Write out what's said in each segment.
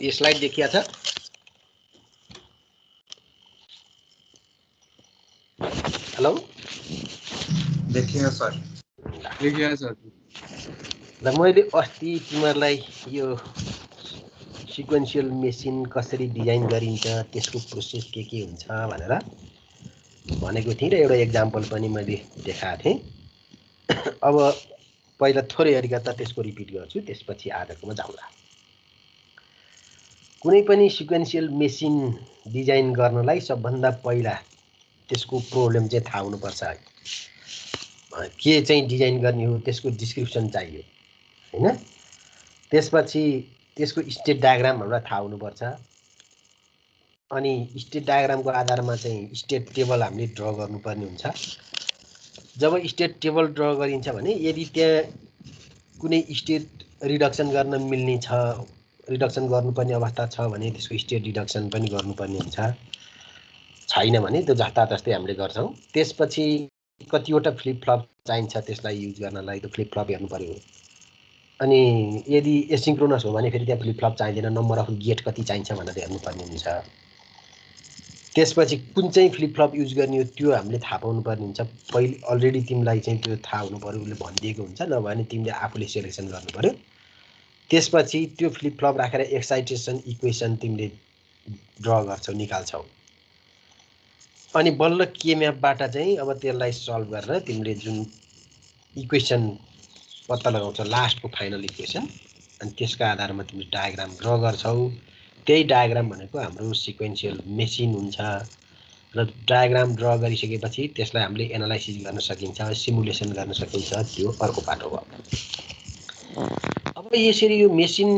यो स्लाइड देखिया छ हेलो देखियो सर। देखिया सर। ल मैले अस्ति तिमीहरूलाई यो सिक्वेन्सियल मेसिन कसरी डिजाइन गरिन्छ त्यसको प्रोसेस के के हुन्छ भनेर भनेको थिएँ र एउटा इक्जाम्पल पनि मैले देखाएको थिएँ। अब पहिला थोरै अलिकता त्यसको रिपिट गर्छु त्यसपछि आजकोमा जाउँला। कुनै पनि सिक्वेन्सियल मेसिन डिजाइन गर्नलाई सबभन्दा पहिला त्यसको प्रब्लम चाहिँ थाहा हुनुपर्छ है। के चाहिँ डिजाइन गर्ने हो त्यसको डिस्क्रिप्सन चाहियो होइन? त्यसपछि त्यसको स्टेट डायग्राम हामीलाई थाहा हुनुपर्छ। अनि स्टेट डायग्रामको आधारमा चाहिँ स्टेट टेबल हामीले ड्र गर्नुपर्ने हुन्छ। जब स्टेट टेबल ड्र गरिन्छ भने यदि त्यहाँ कुनै स्टेट रिडक्सन गर्न मिल्ने छ रिडक्सन गर्नुपर्ने अवस्था छ भने त्यसको स्टेट रिडक्सन पनि गर्नुपर्ने हुन्छ। छैन भने त्यो जस्ता जस्तै हामीले गर्छौँ। त्यसपछि कतिवटा फ्लिपफ्लप चाहिन्छ त्यसलाई युज गर्नलाई त्यो फ्लिपफ्लप हेर्नु पऱ्यो अनि यदि एसिङ्क्रोनस हो भने फेरि त्यहाँ फ्लिपफ्लप चाहिँदैन नम्बर अफ गेट कति चाहिन्छ भनेर हेर्नुपर्ने हुन्छ। त्यसपछि कुन चाहिँ फ्लिपफ्लप युज गर्ने हो त्यो हामीले थाहा पाउनु पर्ने हुन्छ। पहिले अलरेडी तिमीलाई चाहिँ त्यो थाहा हुनु पऱ्यो उसले भनिदिएको हुन्छ। नभए तिमीले आफूले सेलेक्सन गर्नु पऱ्यो त्यसपछि त्यो फ्लिपफ्लप राखेर एक्साइटेसन इक्वेसन तिमीले ड्र गर्छौ निकाल्छौ। अनि बल्ल के म्यापबाट चाहिँ अब त्यसलाई सल्भ गरेर तिमीले जुन इक्वेसन पत्ता लगाउँछौ लास्टको फाइनल इक्वेसन अनि त्यसका आधारमा तिमीले डायग्राम ड्र गर्छौ। त्यही डायग्राम भनेको हाम्रो सिक्वेन्सियल मेसिन हुन्छ। र डायग्राम ड्र गरिसकेपछि त्यसलाई हामीले एनालाइसिस गर्न सकिन्छ सिमुलेसन गर्न सकिन्छ त्यो अर्को पाटो भयो अब यसरी यो मेसिन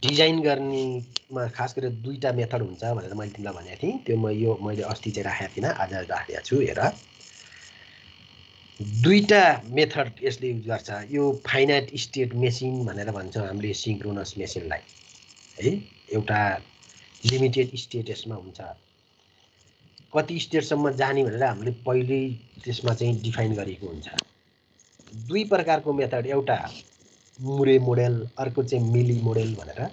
डिजाइन गर्नेमा खास गरेर दुईवटा मेथड हुन्छ भनेर मैले तिमीलाई भनेको थिएँ। त्यो म यो मैले अस्ति चाहिँ राखेको थिइनँ आज राखेको छु हेर। दुईवटा मेथड यसले युज गर्छ। यो फाइनाइट स्टेट मेसिन भनेर भन्छौँ हामीले सिङ्क्रोनस मेसिनलाई है एउटा लिमिटेड स्टेट यसमा हुन्छ। कति स्टेटसम्म जाने भनेर हामीले पहिल्यै त्यसमा चाहिँ डिफाइन गरेको हुन्छ। दुई प्रकारको मेथड एउटा मुरे मोडेल अर्को चाहिँ मिली मोडेल भनेर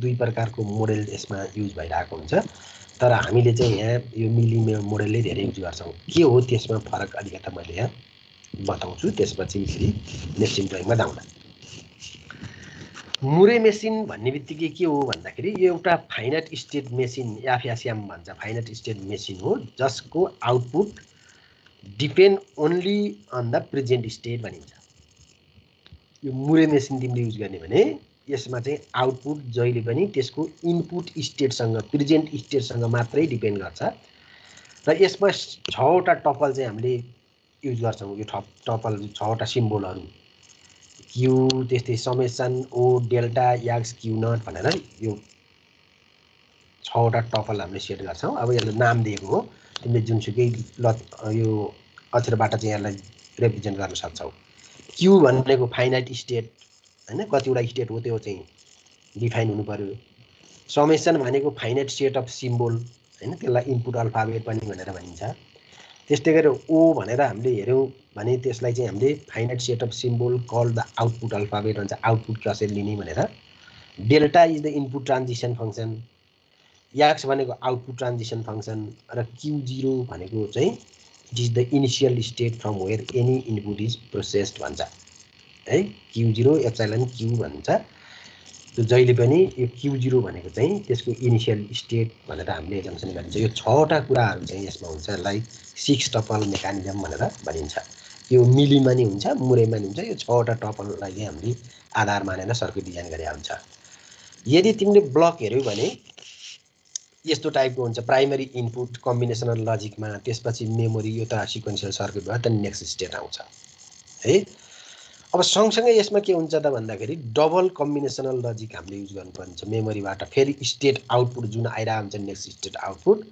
दुई प्रकारको मोडेल यसमा युज भइरहेको हुन्छ। तर हामीले चाहिँ यहाँ यो मिली मोडेलले धेरै युज गर्छौँ। के हो त्यसमा फरक अलिकता मैले यहाँ बताउँछु। त्यसपछि फेरि नेक्स्ट ड्रइङमा जाउँला। मुरे मेसिन भन्ने बित्तिकै के हो भन्दाखेरि यो एउटा फाइनट स्टेट मेसिन एफएसएम भन्छ। फाइनट स्टेट मेसिन हो जसको output depend only on the present state भनिन्छ। यो मुरे मेसिन तिमीले युज गर्ने भने यसमा चाहिँ आउटपुट जहिले पनि त्यसको इनपुट स्टेटसँग प्रेजेन्ट स्टेटसँग मात्रै डिपेन्ड गर्छ। र यसमा छवटा टपल चाहिँ हामीले युज गर्छौँ। यो टप टपल छवटा सिम्बोलहरू क्यु त्यस्तै समेसन ओ डेल्टा याक्स क्यु नट भनेर यो छवटा टपल हामीले सेट गर्छौँ। अब यसलाई नाम दिएको हो। तिमीले जुनसुकै ल यो अक्षरबाट चाहिँ यसलाई रिप्रेजेन्ट गर्न सक्छौ। क्यु भनेको फाइनाइट स्टेट होइन? कतिवटा स्टेट हो त्यो चाहिँ डिफाइन हुनु पऱ्यो समेसन भनेको फाइनाइट सेट अफ सिम्बोल होइन? त्यसलाई इनपुट अल्फाबेट पनि भनेर भनिन्छ। त्यस्तै गरेर ओ भनेर हामीले हेऱ्यौँ भने त्यसलाई चाहिँ हामीले finite set of symbol call the output alphabet भन्छ। आउटपुट कसरी लिने भनेर। Delta is the input transition function याक्स भनेको आउटपुट ट्रान्जिसन फङ्सन र क्यु जिरो भनेको चाहिँ it is the initial state from where any input is processed भन्छ। है? क्यु जिरो एप्साइलन क्यु भन्छ। त्यो जहिले पनि यो क्यु जिरो भनेको चाहिँ त्यसको इनिसियल स्टेट भनेर हामीले जङ्सन गरिन्छ यो छवटा कुराहरू चाहिँ यसमा हुन्छ लाइक सिक्स टपल मेकानिजम भनेर भनिन्छ। यो मिलीमा नि हुन्छ मुरेमा नि हुन्छ। यो छवटा टपललाई हामीले आधार मानेर सर्किट डिजाइन गरे हुन्छ। यदि तिमीले ब्लक हेऱ्यौ भने यस्तो टाइपको हुन्छ प्राइमरी इनपुट कम्बिनेसनल लजिकमा त्यसपछि मेमोरी यो त सिक्वेन्सियल सर्किट भयो त नेक्स्ट स्टेट आउँछ। है? अब सँगसँगै यसमा के हुन्छ त भन्दाखेरि डबल कम्बिनेसनल लजिक हामीले युज गर्नुपर्ने छ मेमोरीबाट फेरि स्टेट आउटपुट जुन आइरहेको हुन्छ नेक्स्ट स्टेट आउटपुट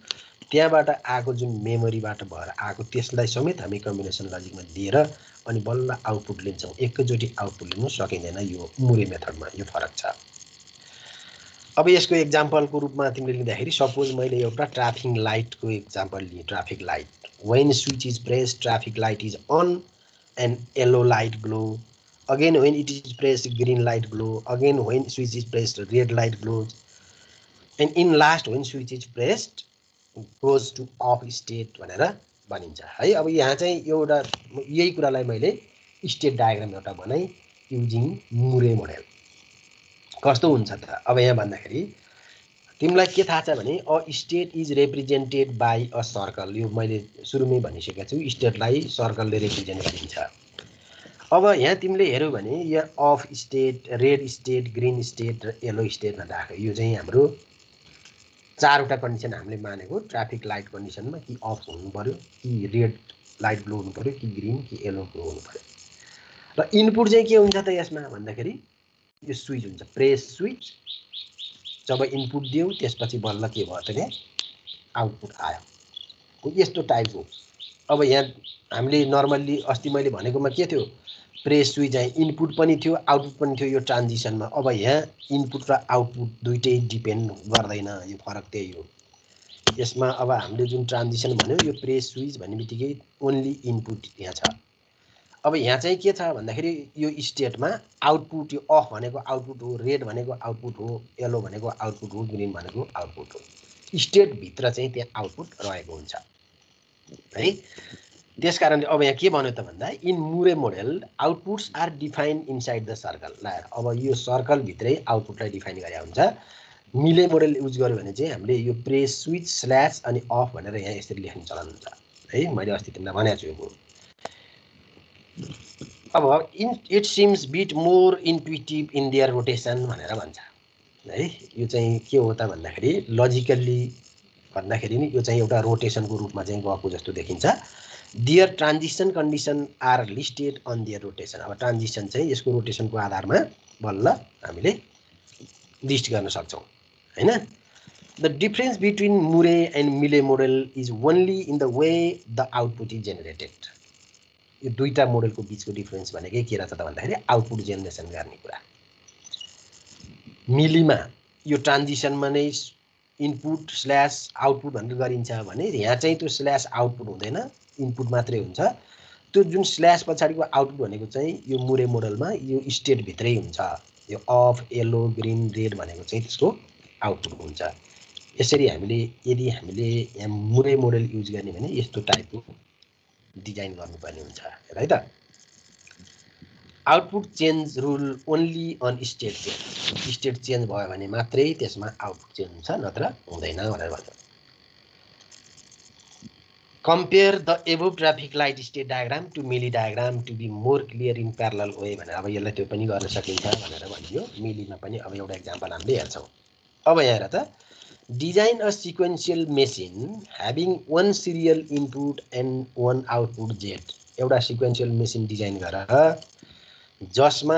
त्यहाँबाट आएको जुन मेमोरीबाट भएर आएको त्यसलाई समेत हामी कम्बिनेसन लजिकमा दिएर अनि बल्ल आउटपुट लिन्छौँ। एकैचोटि आउटपुट लिनु सकिँदैन यो मुरे मेथडमा यो फरक छ। अब यसको इक्जाम्पलको रूपमा तिमीले लिँदाखेरि सपोज मैले एउटा ट्राफिक लाइटको इक्जाम्पल लिएँ। Traffic light when switch is press traffic light is on and yellow light glow again when it is pressed green light glow. Again when switch is pressed red light glows. And in last when switch is pressed goes to off state भनेर भनिन्छ। है अब यहाँ चाहिँ एउटा यही कुरालाई मैले स्टेट डायग्राम एउटा बनाएँ युजिङ मुरे मोडेल कस्तो हुन्छ त? अब यहाँ भन्दाखेरि तिमीलाई के थाहा छ भने a state is represented by a circle यो मैले सुरुमै भनिसकेको छु स्टेटलाई सर्कलले रिप्रेजेन्ट गरिन्छ। अब यहाँ तिमीले हेऱ्यौ भने यहाँ off state red state green state र स्टेट भनेर आएको यो चाहिँ हाम्रो चारवटा कन्डिसन हामीले मानेको। ट्राफिक लाइट कन्डिसनमा कि अफ हुनु पऱ्यो कि रेड लाइट ब्लो हुनु पऱ्यो कि ग्रिन कि येलो ब्लो हुनु पऱ्यो र इनपुट चाहिँ के हुन्छ त यसमा भन्दाखेरि यो स्विच हुन्छ। प्रेस स्विच जब इनपुट दियौ त्यसपछि बल्ल के भयो त त्यहाँ आउटपुट आयो। यस्तो टाइपको अब यहाँ हामीले नर्मल्ली अस्ति मैले भनेकोमा के थियो? प्रेस स्विच चाहिँ इनपुट पनि थियो आउटपुट पनि थियो यो ट्रान्जिसनमा अब यहाँ इनपुट र आउटपुट दुइटै डिपेन्ड गर्दैन यो फरक त्यही हो। यसमा अब हामीले जुन ट्रान्जिसन भन्यो यो प्रेस स्विच भन्ने बित्तिकै ओन्ली इनपुट यहाँ छ। अब यहाँ चाहिँ के छ भन्दाखेरि यो स्टेटमा आउटपुट यो अफ भनेको आउटपुट हो रेड भनेको आउटपुट हो येलो भनेको आउटपुट हो ग्रिन भनेको आउटपुट हो। स्टेटभित्र चाहिँ त्यहाँ आउटपुट रहेको हुन्छ। है? त्यस कारणले अब यहाँ के भन्यो त भन्दा in Moore model outputs are defined inside the circle ल अब यो सर्कलभित्रै आउटपुटलाई डिफाइन गरे हुन्छ। मिले मोडेल युज गऱ्यो भने चाहिँ हामीले यो प्रेस स्विच स्ल्यास अनि अफ भनेर यहाँ यसरी लेख्ने चलन हुन्छ। है? मैले अस्ति तिमीलाई भनेको छु यो कुरो। अब in it seems bit more intuitive in their notation भनेर भन्छ। है यो चाहिँ के हो त भन्दाखेरि लजिकल्ली भन्दाखेरि नि यो चाहिँ एउटा रोटेसनको रूपमा चाहिँ गएको जस्तो देखिन्छ। Their transition condition are listed on their notation अब ट्रान्जिसन चाहिँ यसको रोटेसनको आधारमा बल्ल हामीले लिस्ट गर्न सक्छौँ होइन? The difference between Moore and Mealy model is only in the way the output is generated यो दुईवटा मोडलको बिचको डिफरेन्स भनेकै के रहेछ त भन्दाखेरि आउटपुट जेनेरेसन गर्ने कुरा। मिलीमा यो ट्रान्जिसनमा नै इनपुट स्ल्यास आउटपुट भनेर गरिन्छ भने यहाँ चाहिँ त्यो स्ल्यास आउटपुट हुँदैन इनपुट मात्रै हुन्छ। त्यो जुन स्ल्यास पछाडिको आउटपुट भनेको चाहिँ यो मुरे मोडलमा यो स्टेटभित्रै हुन्छ। यो अफ येलो ग्रिन रेड भनेको चाहिँ त्यसको आउटपुट हुन्छ। यसरी हामीले यदि हामीले यहाँ मुरे मोडल युज गर्ने भने यस्तो टाइपको डिजाइन गर्नुपर्ने हुन्छ है त? Output change rule only on state change state change भयो भने मात्रै त्यसमा आउटपुट चेन्ज हुन्छ नत्र हुँदैन भनेर भन्छ। Compare the above traffic light state diagram to Mealy diagram to be more clear in parallel way भनेर अब यसलाई त्यो पनि गर्न सकिन्छ भनेर भनियो। मिलीमा पनि अब एउटा इक्जाम्पल हामीले हेर्छौँ। अब यहाँ हेर त। Design a sequential machine having one serial input and one output Z एउटा सिक्वेन्सियल मेसिन डिजाइन गरेर जसमा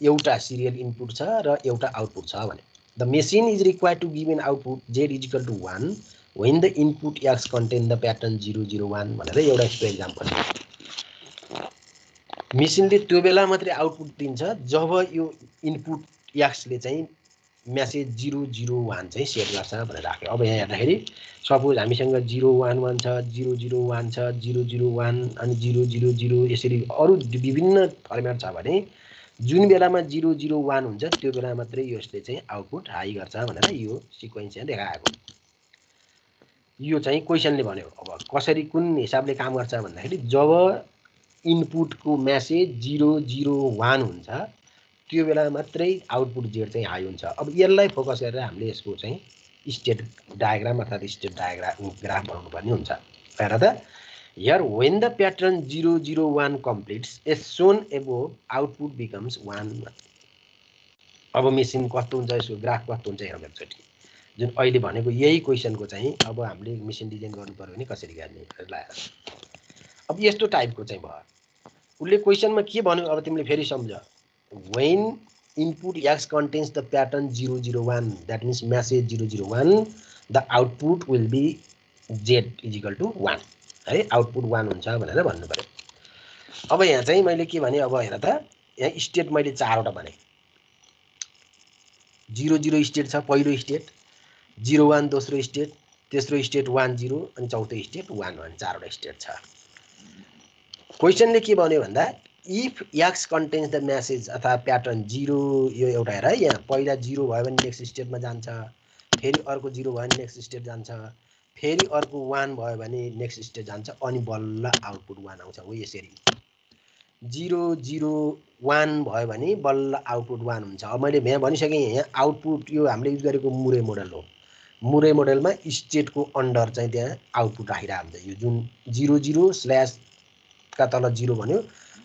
एउटा सिरियल इनपुट छ र एउटा आउटपुट छ भने। The machine is require to give an output Z equal to one when the input X contain the pattern zero zero one भनेर एउटा यस्तो इक्जाम्पल मेसिनले त्यो बेला मात्रै आउटपुट दिन्छ जब यो इनपुट एक्सले चाहिँ म्यासेज जिरो जिरो वान चाहिँ सेट गर्छ भनेर राख्यो। अब यहाँ हेर्दाखेरि सपोज हामीसँग जिरो वान वान छ जिरो जिरो वान छ जिरो जिरो वान अनि जिरो जिरो जिरो यसरी अरू विभिन्न फर्मेट छ भने जुन बेलामा जिरो जिरो वान हुन्छ त्यो बेला मात्रै यसले चाहिँ आउटपुट हाई गर्छ भनेर यो सिक्वेन्स यहाँ देखाएको। यो चाहिँ क्वेसनले भन्यो। अब कसरी कुन हिसाबले काम गर्छ भन्दाखेरि जब इनपुटको म्यासेज जिरो जिरो वान हुन्छ त्यो बेला मात्रै आउटपुट जेड चाहिँ हाई हुन्छ। अब यसलाई फोकस गरेर हामीले यसको चाहिँ स्टेट डायग्राम अर्थात् स्टेट डायग्राम ग्राफ बनाउनु पर्ने हुन्छ। हेर त here when the pattern zero zero one completes as soon above output becomes one अब मेसिन कस्तो हुन्छ यसको ग्राफ कस्तो हुन्छ हेरौँ एकचोटि जुन अहिले भनेको यही क्वेसनको चाहिँ अब हामीले मेसिन डिजाइन गर्नु पऱ्यो भने कसरी गर्ने अब यस्तो टाइपको चाहिँ भयो। उसले क्वेसनमा के भन्यो अब तिमीले फेरि सम्झ। When input x contains the pattern 001 that means message 001 the output will be z is equal to 1 है? आउटपुट वान हुन्छ भनेर भन्नु पऱ्यो। अब यहाँ चाहिँ मैले के भने अब हेर त यहाँ स्टेट मैले चारवटा भने। जिरो जिरो स्टेट छ पहिलो स्टेट जिरो वान दोस्रो स्टेट तेस्रो स्टेट वान जिरो अनि चौथो स्टेट वान वान चारवटा स्टेट छ। क्वेसनले के भन्यो भन्दा if X contains the message अथवा प्याटर्न जिरो यो एउटा हेर है यहाँ पहिला जिरो भयो भने नेक्स्ट स्टेटमा जान्छ फेरि अर्को जिरो भयो भने नेक्स्ट स्टेट जान्छ फेरि अर्को वान भयो भने नेक्स्ट स्टेट जान्छ अनि बल्ल आउटपुट वान आउँछ हो यसरी। जिरो जिरो वान भयो भने बल्ल आउटपुट वान हुन्छ। अब मैले यहाँ भनिसकेँ यहाँ आउटपुट यो हामीले युज गरेको मुरे मोडल हो। मुरे मोडलमा स्टेटको अन्डर चाहिँ त्यहाँ आउटपुट राखिरहेको हुन्छ यो जुन जिरो जिरो स्ल्यासका तल जिरो भन्यो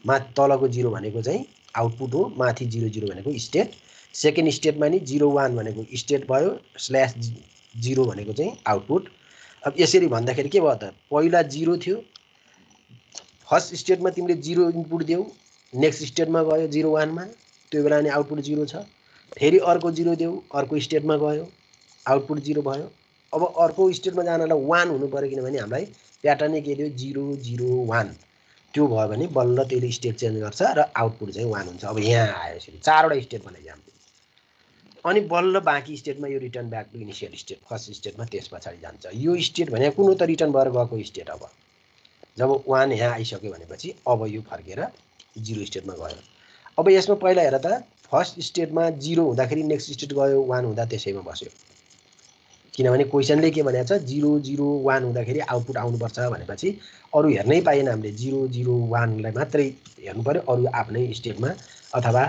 मा तलको जिरो भनेको चाहिँ आउटपुट हो माथि जिरो जिरो भनेको स्टेट। सेकेन्ड स्टेटमा नि जिरो वान भनेको स्टेट भयो स्ल्यास जिरो भनेको चाहिँ आउटपुट। अब यसरी भन्दाखेरि के भयो त? पहिला जिरो थियो। फर्स्ट स्टेटमा तिमीले जिरो इनपुट देऊ नेक्स्ट स्टेटमा गयो जिरो वानमा त्यो बेला नि आउटपुट जिरो छ। फेरि अर्को जिरो देऊ अर्को स्टेटमा गयो आउटपुट जिरो भयो। अब अर्को स्टेटमा जानलाई वान हुनु पऱ्यो किनभने हामीलाई प्याटर्नै के दियो? Zero zero one. त्यो भयो भने बल्ल त्यसले स्टेट चेन्ज गर्छ र आउटपुट चाहिँ वान हुन्छ। अब यहाँ आयो यसरी चारवटा स्टेट बनाइदियो हामीले अनि बल्ल बाँकी स्टेटमा यो return back to initial state first स्टेटमा त्यस पछाडि जान्छ। यो स्टेट भने कुन त रिटर्न भएर गएको स्टेट अब। जब वान यहाँ आइसक्यो भनेपछि अब यो फर्केर जिरो स्टेटमा गयो। अब यसमा पहिला हेर त फर्स्ट स्टेटमा जिरो हुँदाखेरि नेक्स्ट स्टेट गयो वान हुँदा त्यसैमा बस्यो। किनभने क्वेसनले के भनेको छ जिरो जिरो वान हुँदाखेरि आउटपुट आउनुपर्छ भनेपछि अरू हेर्नै पाएन हामीले। जिरो जिरो वानलाई मात्रै हेर्नु पऱ्यो अरू आफ्नै स्टेटमा अथवा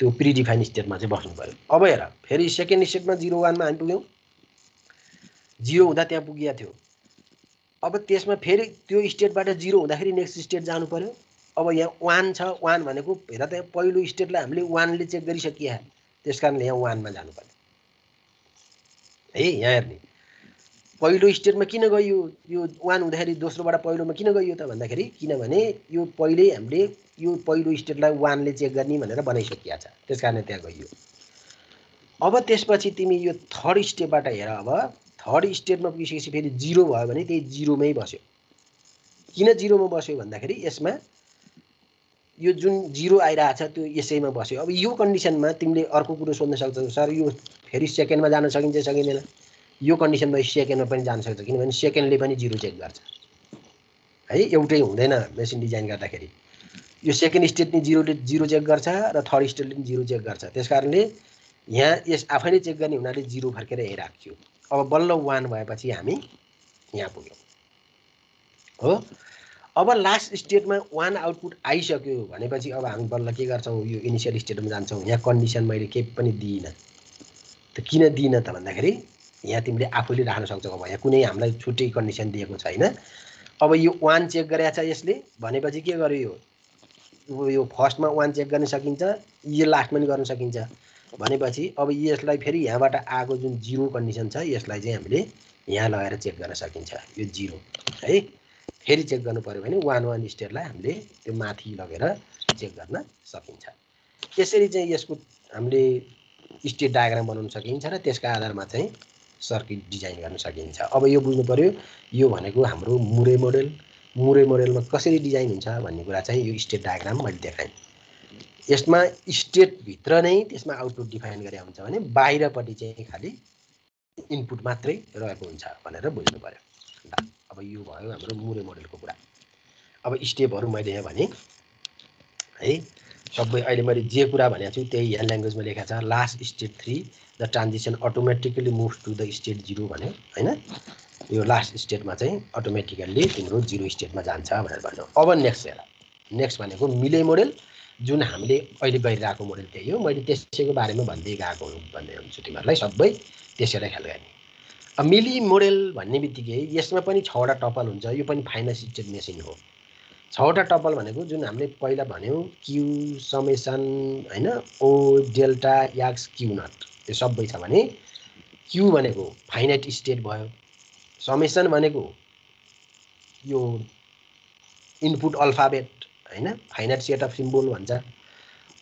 त्यो प्रिडिफाइन स्टेटमा चाहिँ बस्नु पऱ्यो अब हेर फेरि सेकेन्ड स्टेटमा जिरो वानमा हामी पुग्यौँ। जिरो हुँदा त्यहाँ पुगिएको थियो। अब त्यसमा फेरि त्यो स्टेटबाट जिरो हुँदाखेरि नेक्स्ट स्टेट जानु पऱ्यो अब यहाँ वान छ वान भनेको हेर त पहिलो स्टेटलाई हामीले वानले चेक गरिसकिया। त्यस कारणले यहाँ वानमा जानु पर्यो है यहाँ हेर्ने पहिलो स्टेटमा किन गयो? यो वान हुँदाखेरि दोस्रोबाट पहिलोमा किन गयो त भन्दाखेरि किनभने यो पहिल्यै हामीले यो पहिलो स्टेटलाई वानले चेक गर्ने भनेर बनाइसकिया छ। त्यस कारणले त्यहाँ गइयो अब त्यसपछि तिमी यो थर्ड स्टेपबाट हेर अब। थर्ड स्टेटमा पुगिसकेपछि फेरि जिरो भयो भने त्यही जिरोमै बस्यो। किन जिरोमा बस्यो भन्दाखेरि यसमा यो जुन जिरो आइरहेको छ त्यो यसैमा बस्यो। अब यो कन्डिसनमा तिमीले अर्को कुरो सोध्न सक्छौ सर यो फेरि सेकेन्डमा जान सकिन्छ सकिँदैन। यो कन्डिसनमा सेकेन्डमा पनि जान सक्छ किनभने सेकेन्डले पनि जिरो चेक गर्छ। है एउटै हुँदैन मेसिन डिजाइन गर्दाखेरि। यो सेकेन्ड स्टेट नि जिरोले जिरो चेक गर्छ र थर्ड स्टेटले पनि जिरो चेक गर्छ। त्यस कारणले यहाँ यस आफैले चेक गर्ने हुनाले जिरो फर्केर यहीँ राख्यो अब बल्ल वान भएपछि हामी यहाँ पुग्यौँ। हो? अब लास्ट स्टेटमा वान आउटपुट आइसक्यो भनेपछि अब हामी बल्ल के गर्छौँ? यो इनिसियल स्टेटमा जान्छौँ। यहाँ कन्डिसन मैले केही पनि दिइनँ। त किन दिइनँ त भन्दाखेरि यहाँ तिमीले आफूले राख्न सक्छौ अब यहाँ कुनै हामीलाई छुट्टै कन्डिसन दिएको छैन। अब यो वान चेक गरेको छ यसले भनेपछि के गर्यो यो? यो फर्स्टमा वान चेक गर्न सकिन्छ यो लास्टमा पनि गर्न सकिन्छ। भनेपछि अब यसलाई फेरि यहाँबाट आएको जुन जिरो कन्डिसन छ यसलाई चाहिँ हामीले यहाँ लगाएर चेक गर्न सकिन्छ यो जिरो है? फेरि चेक गर्नु पऱ्यो भने वान वान स्टेटलाई हामीले त्यो माथि लगेर चेक गर्न सकिन्छ। यसरी चाहिँ यसको हामीले स्टेट डायग्राम बनाउन सकिन्छ र त्यसका आधारमा चाहिँ सर्किट डिजाइन गर्न सकिन्छ। अब यो बुझ्नु पऱ्यो यो भनेको हाम्रो मुरे मोडेल मुरे मोडेलमा कसरी डिजाइन हुन्छ भन्ने कुरा चाहिँ यो स्टेट डायग्राम मैले देखाएँ। यसमा स्टेटभित्र नै त्यसमा आउटपुट डिफाइन गरे हुन्छ भने बाहिरपट्टि चाहिँ खालि इनपुट मात्रै रहेको हुन्छ भनेर बुझ्नु पऱ्यो अब यो भयो हाम्रो मुरे मोडेलको कुरा। अब स्टेपहरू मैले यहाँ भनेँ है सबै अहिले मैले जे कुरा भनेको छु त्यही यहाँ ल्याङ्ग्वेजमा लेखेको छ। Last state three the transition automatically move to the state zero भन्यो होइन? यो लास्ट स्टेटमा चाहिँ अटोमेटिकल्ली तिम्रो जिरो स्टेटमा जान्छ भनेर भन्यो। अब नेक्स्ट हेर। नेक्स्ट भनेको मिले मोडेल जुन हामीले अहिले गरिरहेको मोडेल त्यही हो। मैले त्यसैको बारेमा भन्दै गएको भन्ने हुन्छु तिमीहरूलाई सबै त्यसैलाई ख्याल गर्ने अब मिली मोडेल भन्ने बित्तिकै यसमा पनि छवटा टपल हुन्छ। यो पनि फाइनल स्टेट मेसिन हो। छवटा टपल भनेको जुन हामीले पहिला भन्यौँ क्यु समेसन होइन ओ डेल्टा याक्स क्यु नट यो सबै छ भने क्यु भनेको फाइनाइट स्टेट भयो। समेसन भनेको यो इनपुट अल्फाबेट होइन फाइनाइट सेट अफ सिम्बोल भन्छ।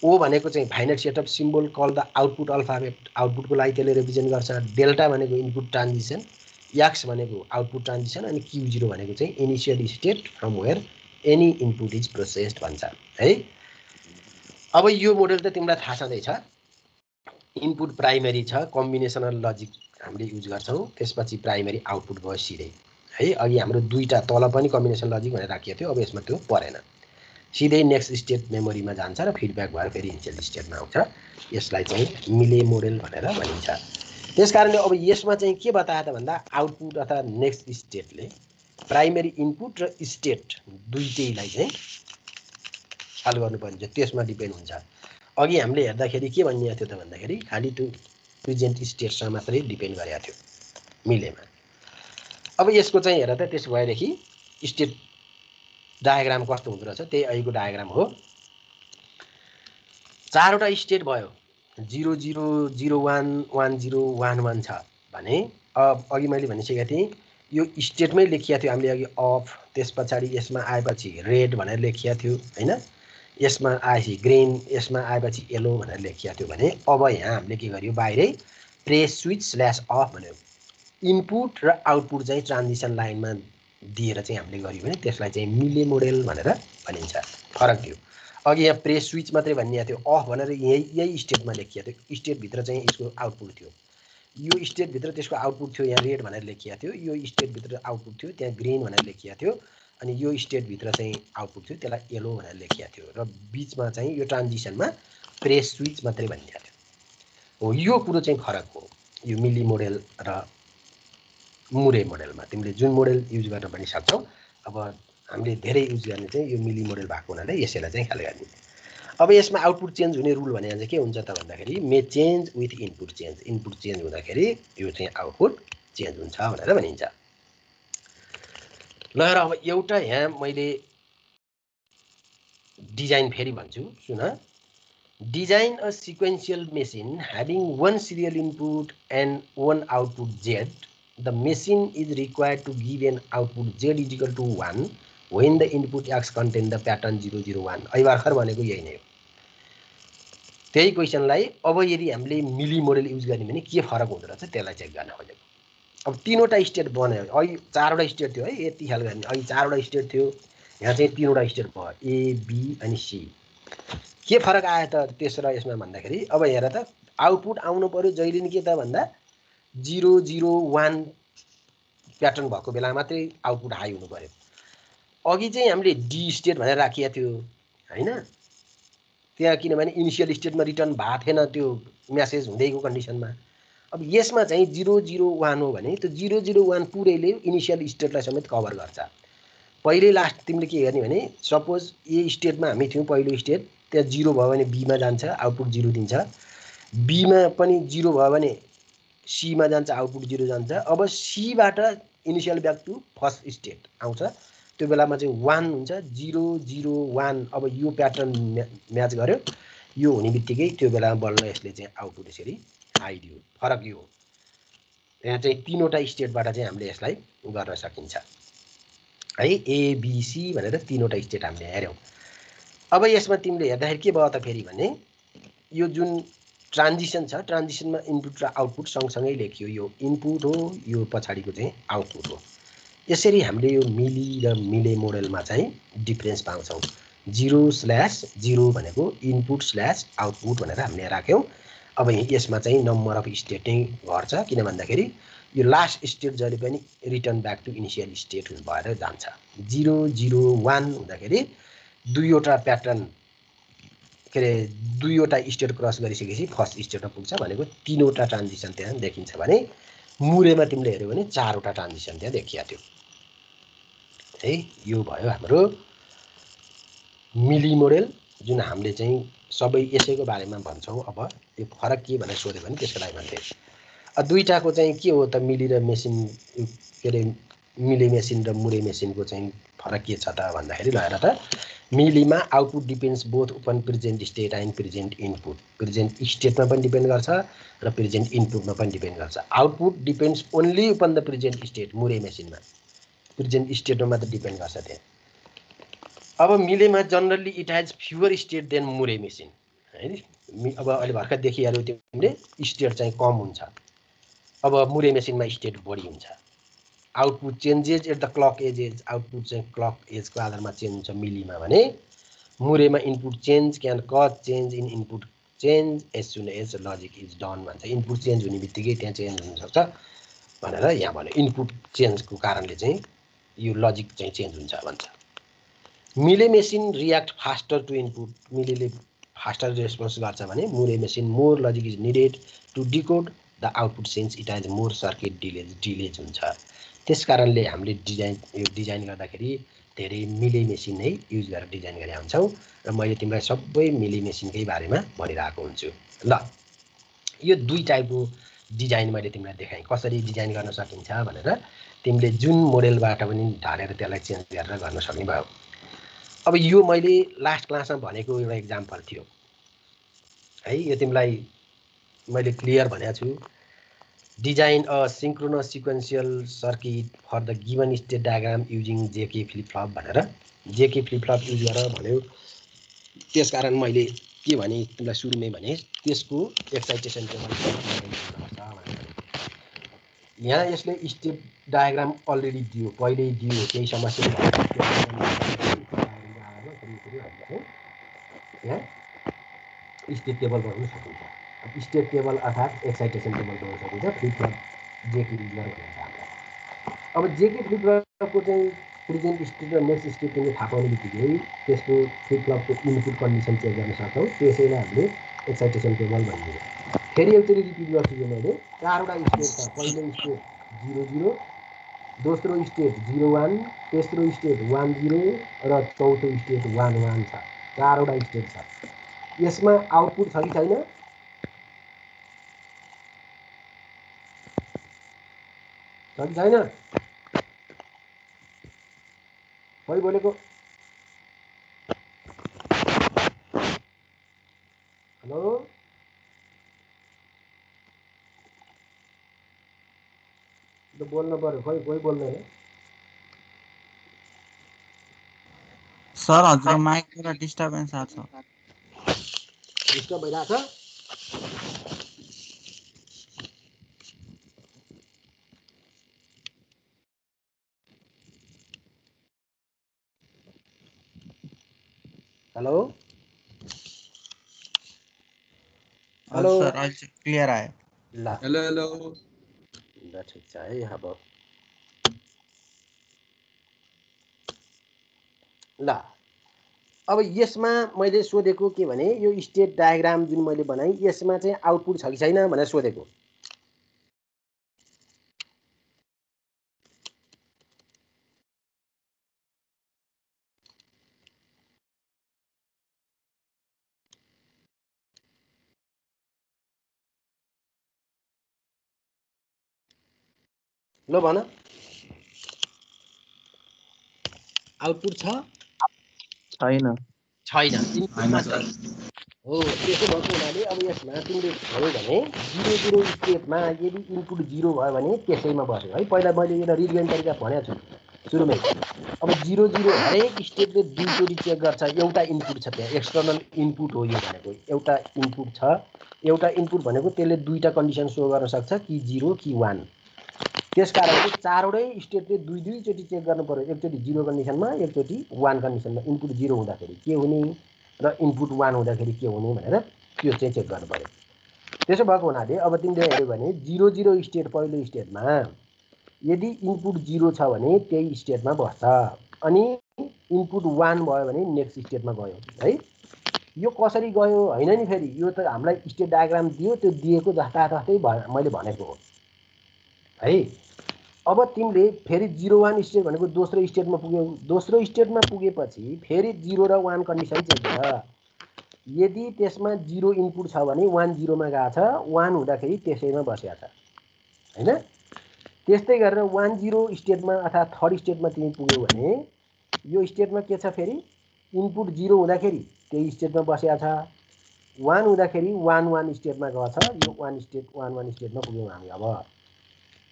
ओ भनेको चाहिँ finite set of symbol call the output alphabet आउटपुटको लागि त्यसले रिप्रेजेन्ट गर्छ। डेल्टा भनेको इनपुट ट्रान्जिसन याक्स भनेको आउटपुट ट्रान्जिसन अनि क्यु जिरो भनेको चाहिँ initial state from where any input is processed भन्छ। है? अब यो मोडेल त तिमीलाई थाहा छँदैछ। इनपुट प्राइमेरी छ कम्बिनेसनल लजिक हामीले युज गर्छौँ। त्यसपछि प्राइमेरी आउटपुट भयो सिधै। है? अघि हाम्रो दुईवटा तल पनि कम्बिनेसन लजिक भनेर राखिएको थियो अब यसमा त्यो परेन। सिधै नेक्स्ट स्टेट मेमोरीमा जान्छ र फिडब्याक भएर फेरि इनिसियल स्टेटमा आउँछ। यसलाई चाहिँ मिले मोडेल भनेर भनिन्छ। त्यस कारणले अब यसमा चाहिँ के बतायो त भन्दा आउटपुट अथवा नेक्स्ट स्टेटले प्राइमेरी इनपुट र स्टेट दुइटैलाई चाहिँ ख्याल गर्नुपर्ने हुन्छ त्यसमा डिपेन्ड हुन्छ। अघि हामीले हेर्दाखेरि के भनिएको थियो त भन्दाखेरि खालि त्यो प्रेजेन्ट स्टेटसँग मात्रै डिपेन्ड गरेको थियो मिलेमा। अब यसको चाहिँ हेर त त्यसो भएदेखि स्टेट डायग्राम कस्तो हुँदो रहेछ त्यही अहिलेको डायग्राम हो। चारवटा स्टेट भयो। Zero zero zero one one zero one one छ भने अब अघि मैले भनिसकेको थिएँ यो स्टेटमै लेखिएको थियो हामीले अघि अफ त्यस पछाडि यसमा आएपछि रेड भनेर लेखिएको थियो होइन? यसमा आएपछि ग्रिन यसमा आएपछि येलो भनेर लेखिएको थियो भने अब यहाँ हामीले के गर्यो? बाहिरै प्रेस स्विच स्ल्यास अफ भन्यो। इनपुट र आउटपुट चाहिँ ट्रान्जिसन लाइनमा दिएर चाहिँ हामीले गऱ्यौँ भने त्यसलाई चाहिँ मिले मोडेल भनेर भनिन्छ। फरक थियो। अघि यहाँ प्रेस स्विच मात्रै भनिएको थियो। अफ भनेर यही यही स्टेटमा लेखिएको थियो। स्टेटभित्र चाहिँ यसको आउटपुट थियो। यो स्टेटभित्र त्यसको आउटपुट थियो यहाँ रेड भनेर लेखिएको थियो यो स्टेटभित्र आउटपुट थियो त्यहाँ ग्रिन भनेर लेखिएको थियो अनि यो स्टेटभित्र चाहिँ आउटपुट थियो त्यसलाई येलो भनेर लेखिएको थियो र बिचमा चाहिँ यो ट्रान्जिसनमा प्रेस स्विच मात्रै भनिएको थियो। हो यो कुरो चाहिँ फरक हो यो मिली मोडेल र मुरे मोडेलमा तिमीले जुन मोडेल युज गर्न पनि सक्छौ अब हामीले धेरै युज गर्ने चाहिँ यो मिली मोडल भएको हुनाले यसैलाई चाहिँ ख्याल गर्ने अब यसमा आउटपुट चेन्ज हुने रुल भने चाहिँ के हुन्छ त भन्दाखेरि may change with input change input change हुँदाखेरि यो चाहिँ आउटपुट चेन्ज हुन्छ भनेर भनिन्छ। ल अब एउटा यहाँ मैले डिजाइन फेरि भन्छु सुन। Design a sequential machine having one serial input and one output Z the machine is required to give an output Z equal to one when the input X contain the pattern zero zero one अहिले भर्खर भनेको यही नै हो। त्यही क्वेसनलाई अब यदि हामीले मिली मोडल युज गर्ने भने के फरक हुँदो रहेछ त्यसलाई चेक गर्न खोजेको। अब तिनवटा स्टेट बन्यो। अहिले चारवटा स्टेट थियो है यति ख्याल गर्ने। अहिले चारवटा स्टेट थियो यहाँ चाहिँ तिनवटा स्टेट भयो ए बी अनि सी के फरक आयो त तेस्रो यसमा भन्दाखेरि? अब हेर त आउटपुट आउनु पऱ्यो जहिले नि के त भन्दा जिरो जिरो वान प्याटर्न भएको बेला मात्रै आउटपुट हाई हुनु पऱ्यो अघि चाहिँ हामीले डी स्टेट भनेर राखिएको थियो होइन? त्यहाँ किनभने इनिसियल स्टेटमा रिटर्न भएको थिएन त्यो म्यासेज हुँदैको कन्डिसनमा अब यसमा चाहिँ जिरो जिरो वान हो भने त्यो जिरो जिरो वान पुरैले इनिसियल स्टेटलाई समेत कभर गर्छ। पहिल्यै लास्ट तिमीले के गर्ने भने सपोज ए स्टेटमा हामी थियौँ पहिलो स्टेट त्यहाँ जिरो भयो भने बीमा जान्छ आउटपुट जिरो दिन्छ। बीमा पनि जिरो भयो भने सीमा जान्छ आउटपुट जिरो जान्छ। अब सीबाट initial back to first state आउँछ। त्यो बेलामा चाहिँ वान हुन्छ जिरो जिरो वान अब यो प्याटर्न म्या म्याच गर्यो। यो हुने बित्तिकै त्यो बेलामा बल्ल यसले चाहिँ आउटपुट यसरी आइदियो। फरक यो हो। यहाँ चाहिँ तिनवटा स्टेटबाट चाहिँ हामीले यसलाई गर्न सकिन्छ। है एबिसी भनेर तिनवटा स्टेट हामीले हेऱ्यौँ। अब यसमा तिमीले हेर्दाखेरि के भयो त फेरि भने यो जुन ट्रान्जिसन छ ट्रान्जिसनमा इनपुट र आउटपुट सँगसँगै लेखियो। यो इनपुट हो यो पछाडिको चाहिँ आउटपुट हो। यसरी हामीले यो मिली र मिले मोडेलमा चाहिँ डिफ्रेन्स पाउँछौँ। जिरो स्ल्यास जिरो भनेको इनपुट स्ल्यास आउटपुट भनेर हामीले राख्यौँ। अब यसमा चाहिँ नम्बर अफ स्टेट नै घट्छ किन भन्दाखेरि यो लास्ट स्टेट जहिले पनि return back to initial state भएर जान्छ। जिरो जिरो वान हुँदाखेरि दुईवटा प्याटर्न के अरे दुईवटा स्टेट क्रस गरिसकेपछि फर्स्ट स्टेटमा पुग्छ भनेको तिनवटा ट्रान्जिसन त्यहाँ देखिन्छ भने मुरेमा तिमीले हेऱ्यौ भने चारवटा ट्रान्जिसन त्यहाँ देखिया थियो है यो भयो हाम्रो मिली मोडेल जुन हामीले चाहिँ सबै यसैको बारेमा भन्छौँ अब यो फरक के भनेर सोध्यो भने त्यसको लागि भन्थेँ। दुइटाको चाहिँ के हो त मिली र मेसिन के अरे मिले मेसिन र मुरे मेसिनको चाहिँ फरक के छ त भन्दाखेरि लगाएर त मिलीमा output depends both upon present state and present input present स्टेटमा पनि डिपेन्ड गर्छ र प्रेजेन्ट इनपुटमा पनि डिपेन्ड गर्छ output depends only upon the present state Moore मेसिनमा present स्टेटमा मात्र डिपेन्ड गर्छ त्यहाँ अब मिलेमा generally it has fewer state than Moore machine है अब अहिले भर्खर देखिहाल्यो तिमीले स्टेट चाहिँ कम हुन्छ अब मुरे मेसिनमा स्टेट बढी हुन्छ output changes at the clock edge edge output चाहिँ क्लक एजको आधारमा चेन्ज हुन्छ मिलीमा भने मुरेमा input change can cause change in input change as soon as logic is done भन्छ इनपुट चेन्ज हुने बित्तिकै त्यहाँ चेन्ज हुनसक्छ भनेर यहाँ भन्यो इनपुट चेन्जको कारणले चाहिँ यो लजिक चाहिँ चेन्ज हुन्छ भन्छ Mealy machine react faster to input मिलेले faster response गर्छ भने Moore machine more logic is needed to decode the output since it has more circuit delays delays हुन्छ त्यस कारणले हामीले डिजाइन यो डिजाइन गर्दाखेरि धेरै मिले मेसिन नै युज गरेर डिजाइन गरेका हुन्छौँ र मैले तिमीलाई सबै मिले मेसिनकै बारेमा भनिरहेको हुन्छु। ल यो दुई टाइपको डिजाइन मैले तिमीलाई देखाएँ। कसरी डिजाइन गर्न सकिन्छ भनेर तिमीले जुन मोडेलबाट पनि ढालेर त्यसलाई चेन्ज गरेर गर्न सक्ने भयो अब यो मैले लास्ट क्लासमा भनेको एउटा इक्जाम्पल थियो। है यो तिमीलाई मैले क्लियर भनेको छु। Design a synchronous sequential circuit for the given state diagram using JK flip flop भनेर। जेके फ्लिपफ्लप युज गर भन्यो। त्यसकारण मैले के भने तिमीलाई सुरुमै भने त्यसको एक्साइटेसन यहाँ यसले स्टेप डायग्राम अलरेडी दियो पहिल्यै दियो केही समस्या यहाँ स्टेट टेबल बनाउन सकिन्छ। स्टेट टेबल अर्थात एक्साइटेशन टेबल बनाउन सकिन्छ फ्लिपफ्लप जेके रिजनर भनिन्छ हामीलाई अब जेके फ्लिपफ्लपको चाहिँ प्रेजेन्ट स्टेट र नेक्स्ट स्टेट तिमीले थाहा पाउने बित्तिकै त्यसको फ्लिपफ्लपको इनपुट कन्डिसन चेक गर्न सक्छौँ। त्यसैलाई हामीले एक्साइटेसन टेबल भनिदियो फेरि एकचोटि रिपिट गर्छु यो मैले? चारवटा स्टेट छ। पहिलो स्टेट जिरो जिरो, दोस्रो स्टेट जिरो वान, तेस्रो स्टेट वान जिरो र स्टेट वान वान छ। स्टेट छ। यसमा आउटपुट छ कि छ कि छैन खै बोलेको हेलो? बोल्नु पऱ्यो खै कोही बोल्दैन सर हजुर माइकबाट डिस्टर्बेन्स आएको छ डिस्टर्ब भइरहेको छ हेलो हेलो हजुर सर अहिले क्लियर आयो ल. हेलो हेलो ल ठिक छ है अब. ल. अब यसमा मैले सोधेको के भने यो स्टेट डायग्राम जुन मैले बनाएँ यसमा चाहिँ आउटपुट छ कि छैन भनेर सोधेको। ल भन। आउटपुट छ? छैन। छैन। हो त्यसो भएको हुनाले अब यसमा तिमीले भयो भने जिरो जिरो स्टेपमा यदि इनपुट जिरो भयो भने त्यसैमा बस्यो। है पहिला मैले एउटा रिड गर्ने तरिका भनेको छु सुरुमै। अब जिरो जिरो हरेक स्टेपले दुईचोटि चेक गर्छ एउटा इनपुट छ त्यहाँ। एक्सटर्नल इनपुट हो यो भनेको। एउटा इनपुट छ। एउटा इनपुट भनेको त्यसले दुईवटा कन्डिसन सो गर्न सक्छ कि जिरो कि वान त्यस कारणले चारवटै स्टेटले दुई दुईचोटि चेक गर्नु पऱ्यो एकचोटि जिरो कन्डिसनमा एकचोटि वान कन्डिसनमा। इनपुट जिरो हुँदाखेरि के हुने र इनपुट वान हुँदाखेरि के हुने भनेर त्यो चाहिँ चेक गर्नु पऱ्यो त्यसो भएको हुनाले अब तिमीले हेऱ्यो भने जिरो जिरो स्टेट पहिलो स्टेटमा यदि इनपुट जिरो छ भने त्यही स्टेटमा बस्छ। अनि इनपुट वान भयो भने नेक्स्ट स्टेटमा गयो है? यो कसरी गयो होइन नि फेरि? यो त हामीलाई स्टेट डायग्राम दियो त्यो दिएको जस्ता जस्तै मैले भनेको हो। है? अब तिमीले फेरि जिरो वान स्टेट भनेको दोस्रो स्टेटमा पुग्यौ। दोस्रो स्टेटमा पुगेपछि फेरि जिरो र वान कन्डिसन चेक यदि त्यसमा जिरो इनपुट छ भने वान जिरोमा गएको छ वान हुँदाखेरि त्यसैमा बसेको छ। होइन? त्यस्तै गरेर वान जिरो स्टेटमा अथवा थर्ड स्टेटमा तिमी पुग्यौ भने यो स्टेटमा के छ फेरि? इनपुट जिरो हुँदाखेरि त्यही स्टेटमा बसेको छ। वान हुँदाखेरि वान वान स्टेटमा गएको यो वान स्टेट वान वान स्टेटमा पुग्यौँ हामी अब।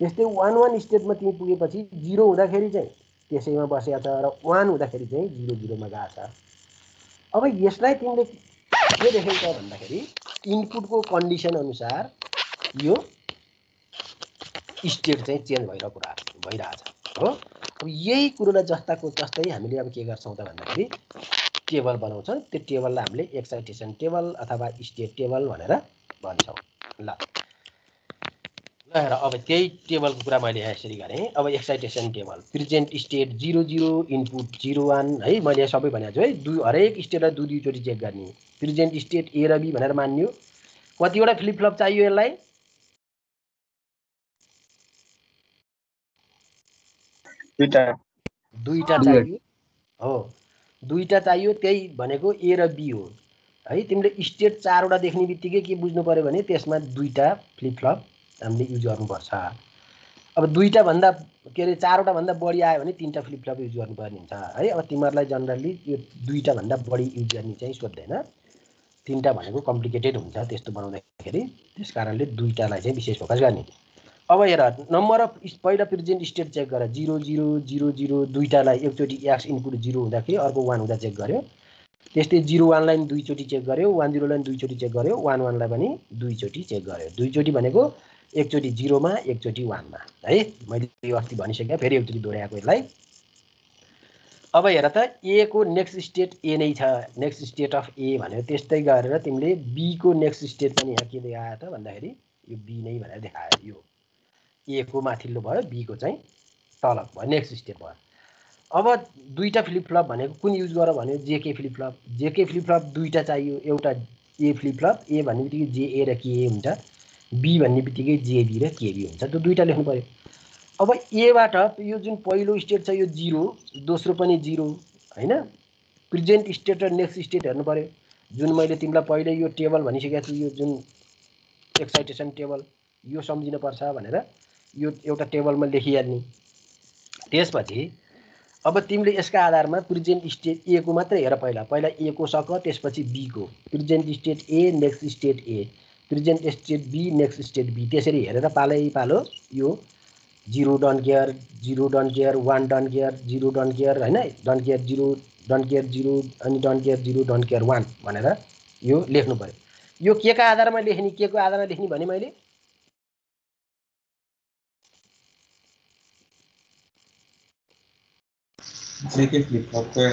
त्यस्तै वान वान स्टेटमा तिमी पुगेपछि जिरो हुँदाखेरि चाहिँ त्यसैमा बसेको छ र वान हुँदाखेरि चाहिँ जिरो जिरोमा गएको छ। अब यसलाई तिमीले के देखेको छ भन्दाखेरि इनपुटको कन्डिसन अनुसार यो स्टेट चाहिँ चेन्ज भइरहेको कुरा भइरहेछ। हो? अब यही कुरोलाई जस्ताको जस्तै हामीले अब के गर्छौँ त भन्दाखेरि टेबल बनाउँछौँ। त्यो टेबललाई हामीले एक्साइटेसन टेबल अथवा स्टेट टेबल भनेर भन्छौँ। ल। ल हेर अब त्यही टेबलको कुरा मैले यहाँ यसरी गरेँ। अब excitation table. Present state zero zero input zero one है मैले यहाँ सबै भनेको छु है दुई हरेक स्टेटलाई दुई दुईचोटि चेक गर्ने। प्रेजेन्ट स्टेट ए र बी भनेर मान्यो। कतिवटा फ्लिपफ्लप चाहियो यसलाई? दुईवटा। चाहियो। हो। दुईवटा चाहियो त्यही भनेको ए र बी हो। है तिमीले स्टेट चारवटा देख्ने बित्तिकै के बुझ्नु पऱ्यो भने त्यसमा दुईवटा फ्लिपफ्लप हामीले युज गर्नुपर्छ। अब दुईवटा भन्दा के अरे चारवटा भन्दा बढी आयो भने तिनवटा फ्लिपफ्लप युज गर्नुपर्ने हुन्छ है? अब तिमीहरूलाई जनरली यो दुईवटा भन्दा बढी युज गर्ने चाहिँ सोध्दैन। तिनवटा भनेको कम्प्लिकेटेड हुन्छ त्यस्तो बनाउँदाखेरि त्यस कारणले दुईवटालाई चाहिँ विशेष फोकस गर्ने। अब हेर नम्बर अफ पहिला प्रेजेन्ट स्टेट चेक गर। जिरो जिरो जिरो जिरो दुईवटालाई एकचोटि एक्स इनपुट जिरो हुँदाखेरि अर्को वान हुँदा चेक गर्यो। त्यस्तै जिरो वानलाई दुईचोटि चेक गर्यो वान जिरोलाई दुईचोटि चेक गर्यो वान वानलाई पनि दुईचोटि चेक गर्यो। दुईचोटि भनेको एकचोटि जिरोमा एकचोटि वानमा। है मैले यो अस्ति भनिसकेँ फेरि एकचोटि दोहोऱ्याएको यसलाई। अब हेर त ए को नेक्स्ट स्टेट ए नै छ। नेक्स्ट स्टेट अफ ए भन्यो त्यस्तै गरेर तिमीले बीको नेक्स्ट स्टेट पनि यहाँ के देखायो त भन्दाखेरि यो बी नै भनेर देखायो यो। ए को माथिल्लो भयो बीको चाहिँ तल भयो नेक्स्ट स्टेप भयो। अब दुईवटा फ्लिपफ्लप भनेको कुन युज गर भन्यो? जेके फ्लिपफ्लप जेके फ्लिपफ्लप दुईवटा चाहियो एउटा ए फ्लिपफ्लप ए भन्ने बित्तिकै जेए र केए हुन्छ। बी भन्ने बित्तिकै जेबी र केबी हुन्छ। त्यो दुईवटा लेख्नु पऱ्यो। अब एबाट यो जुन पहिलो स्टेट छ यो जिरो दोस्रो पनि जिरो होइन? प्रेजेन्ट स्टेट र नेक्स्ट स्टेट हेर्नु पऱ्यो। जुन मैले तिमीलाई पहिले यो टेबल भनिसकेको छु यो जुन एक्साइटेसन टेबल यो सम्झिनुपर्छ भनेर यो एउटा टेबलमा लेखिहाल्ने। त्यसपछि अब तिमीले यसका आधारमा प्रेजेन्ट स्टेट ए को मात्रै हेर पहिला। पहिला ए को सक त्यसपछि बीको present state A next state A present state B next state B त्यसरी हेरेर पालै पालो यो zero don't care zero don't care one don't care zero don't care होइन don't care zero don't care zero अनि don't care zero don't care one भनेर यो लेख्नु पऱ्यो यो के का आधारमा लेख्ने के को आधारमा लेख्ने भने मैले फ्लिपफ्लपको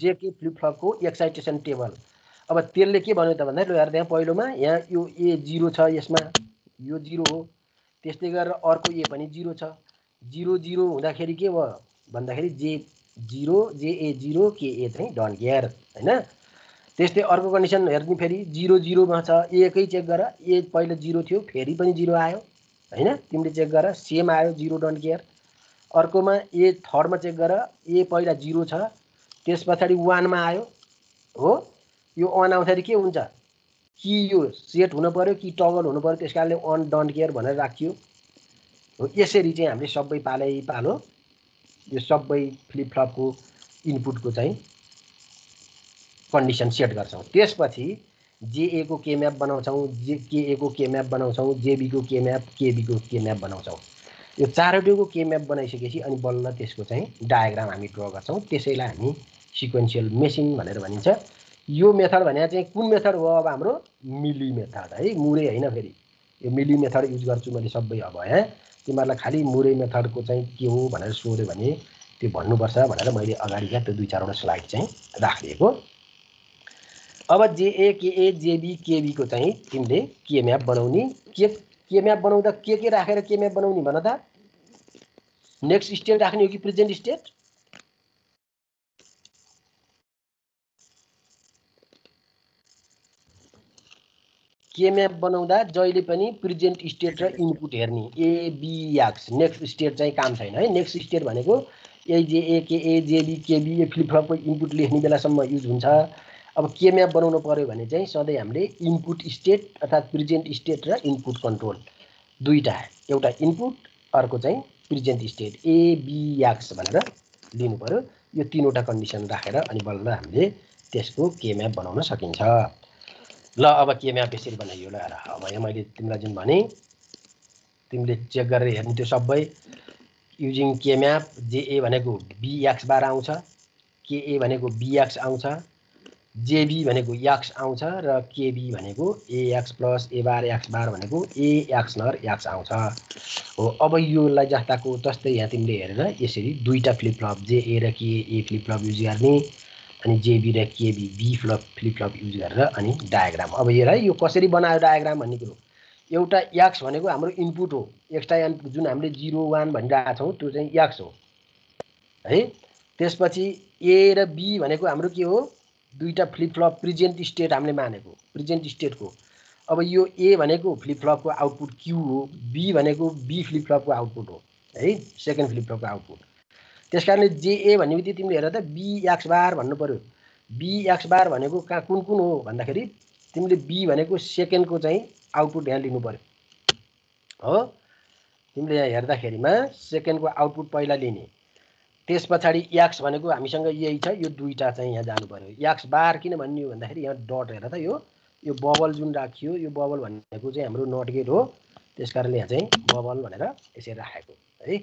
जेके फ्लिपफ्लपको एक्साइटेसन टेबल अब त्यसले के भन्यो त भन्दा हेर त्यहाँ पहिलोमा यहाँ यो ए जिरो छ यसमा। यो जिरो हो। त्यस्तै गरेर अर्को ए पनि जिरो छ। जिरो जिरो हुँदाखेरि के भयो? भन्दाखेरि जे जिरो जे ए जिरो के ए चाहिँ डन केयर होइन? त्यस्तै अर्को कन्डिसन हेर्ने फेरि जिरो जिरोमा छ। एकै चेक गर। ए पहिला जिरो थियो फेरि पनि जिरो आयो होइन? तिमीले चेक गर। सेम आयो जिरो डन केयर। अर्कोमा ए थर्डमा चेक गर। ए पहिला जिरो छ। त्यस पछाडि वानमा आयो हो? यो वान आउँदाखेरि के हुन्छ? कि यो सेट हुनु पऱ्यो कि टगल हुनु पऱ्यो त्यस कारणले अन डन्ट केयर भनेर राखियो। हो यसरी चाहिँ हामीले सबै पालै पालो। यो सबै फ्लिपफ्लपको इनपुटको चाहिँ कन्डिसन सेट गर्छौँ। त्यसपछि जेएको के म्याप बनाउँछौँ जे केएको के म्याप बनाउँछौँ जेबीको के म्याप केबीको के म्याप बनाउँछौँ। यो चारवटैको के म्याप बनाइसकेपछि अनि बल्ल त्यसको चाहिँ डायग्राम हामी ड्र गर्छौँ। त्यसैलाई हामी सिक्वेन्सियल मेसिन भनेर भनिन्छ। यो मेथड भने चाहिँ कुन मेथड हो अब हाम्रो? मिली मेथड है मुरै होइन फेरि। यो मिली मेथड युज गर्छु मैले सबै अब है। तिमीहरूलाई खालि मुरै मेथडको चाहिँ के हो भनेर सोध्यो भने त्यो भन्नुपर्छ भनेर मैले अगाडिका त्यो दुई चारवटा स्लाइड चाहिँ राखिदिएको। अब जेए केए जेबी केबीको चाहिँ तिमीले के म्याप बनाउने के के म्याप बनाउँदा के के राखेर के म्याप बनाउने भन त। नेक्स्ट स्टेट राख्ने हो कि प्रेजेन्ट स्टेट के म्याप बनाउँदा जहिले पनि प्रेजेन्ट स्टेट र इनपुट हेर्ने एबिएक्स नेक्स्ट स्टेट चाहिँ काम छैन है। नेक्स्ट स्टेट भनेको एजेए केए जेबी केबी यो फ्लिपफ्लपको इनपुट लेख्ने बेलासम्म युज हुन्छ। अब के म्याप बनाउनु पऱ्यो भने चाहिँ सधैँ हामीले इनपुट स्टेट अर्थात् प्रेजेन्ट स्टेट र इनपुट कन्ट्रोल दुईवटा एउटा इनपुट अर्को चाहिँ प्रेजेन्ट स्टेट एबिएक्स भनेर लिनु पऱ्यो यो तिनवटा कन्डिसन राखेर अनि बल्ल हामीले त्यसको के म्याप बनाउन सकिन्छ। ल अब के म्याप यसरी बनाइयो ल अब यहाँ मैले तिमीलाई जुन भने तिमीले चेक गरेर हेर्ने त्यो सबै युजिङ के म्याप जेए भनेको बिएक्स बार आउँछ केए भनेको बिएक्स आउँछ जेबी भनेको एक्स आउँछ र केबी भनेको AX plus A bar X bar भनेको एएक्स नर एक्स आउँछ हो अब योलाई जस्ताको तस्तै यहाँ तिमीले हेरेर यसरी दुईवटा फ्लिपफ्लप जेए र के ए फ्लिपफ्लप युज गर्ने अनि जेबी र KB B flop flip flop use गरेर अनि डायग्राम अब हेर है यो कसरी बनायो डायग्राम भन्ने कुरो। एउटा एक्स भनेको हाम्रो इनपुट हो। एक्स्ट्रा इनपुट जुन हामीले जिरो वान भनिरहेका छौँ त्यो चाहिँ एक्स हो। है? त्यसपछि ए र बी भनेको हाम्रो के हो? दुईवटा फ्लिपफ्लप प्रेजेन्ट स्टेट हामीले मानेको प्रेजेन्ट स्टेटको अब यो ए भनेको फ्लिपफ्लपको आउटपुट क्यु हो। बी भनेको बी फ्लिपफ्लपको आउटपुट हो। है? सेकेन्ड फ्लिप फ्लपको आउटपुट त्यस कारणले जेए भन्ने बित्तिकै तिमीले हेर त बी एक्स बार भन्नु पऱ्यो बी एक्स बार भनेको कहाँ कुन कुन हो भन्दाखेरि तिमीले बी भनेको सेकेन्डको चाहिँ आउटपुट यहाँ लिनु पऱ्यो हो? तिमीले यहाँ हेर्दाखेरिमा सेकेन्डको आउटपुट पहिला लिने। त्यस पछाडि याक्स भनेको हामीसँग यही छ यो दुईवटा चाहिँ यहाँ जानु पऱ्यो याक्स बार किन भन्ने भन्दाखेरि यहाँ डट हेर त यो। यो बबल जुन राखियो यो बबल भनेको चाहिँ हाम्रो नट गेट हो। त्यस कारणले यहाँ चाहिँ बबल भनेर यसरी राखेको। है?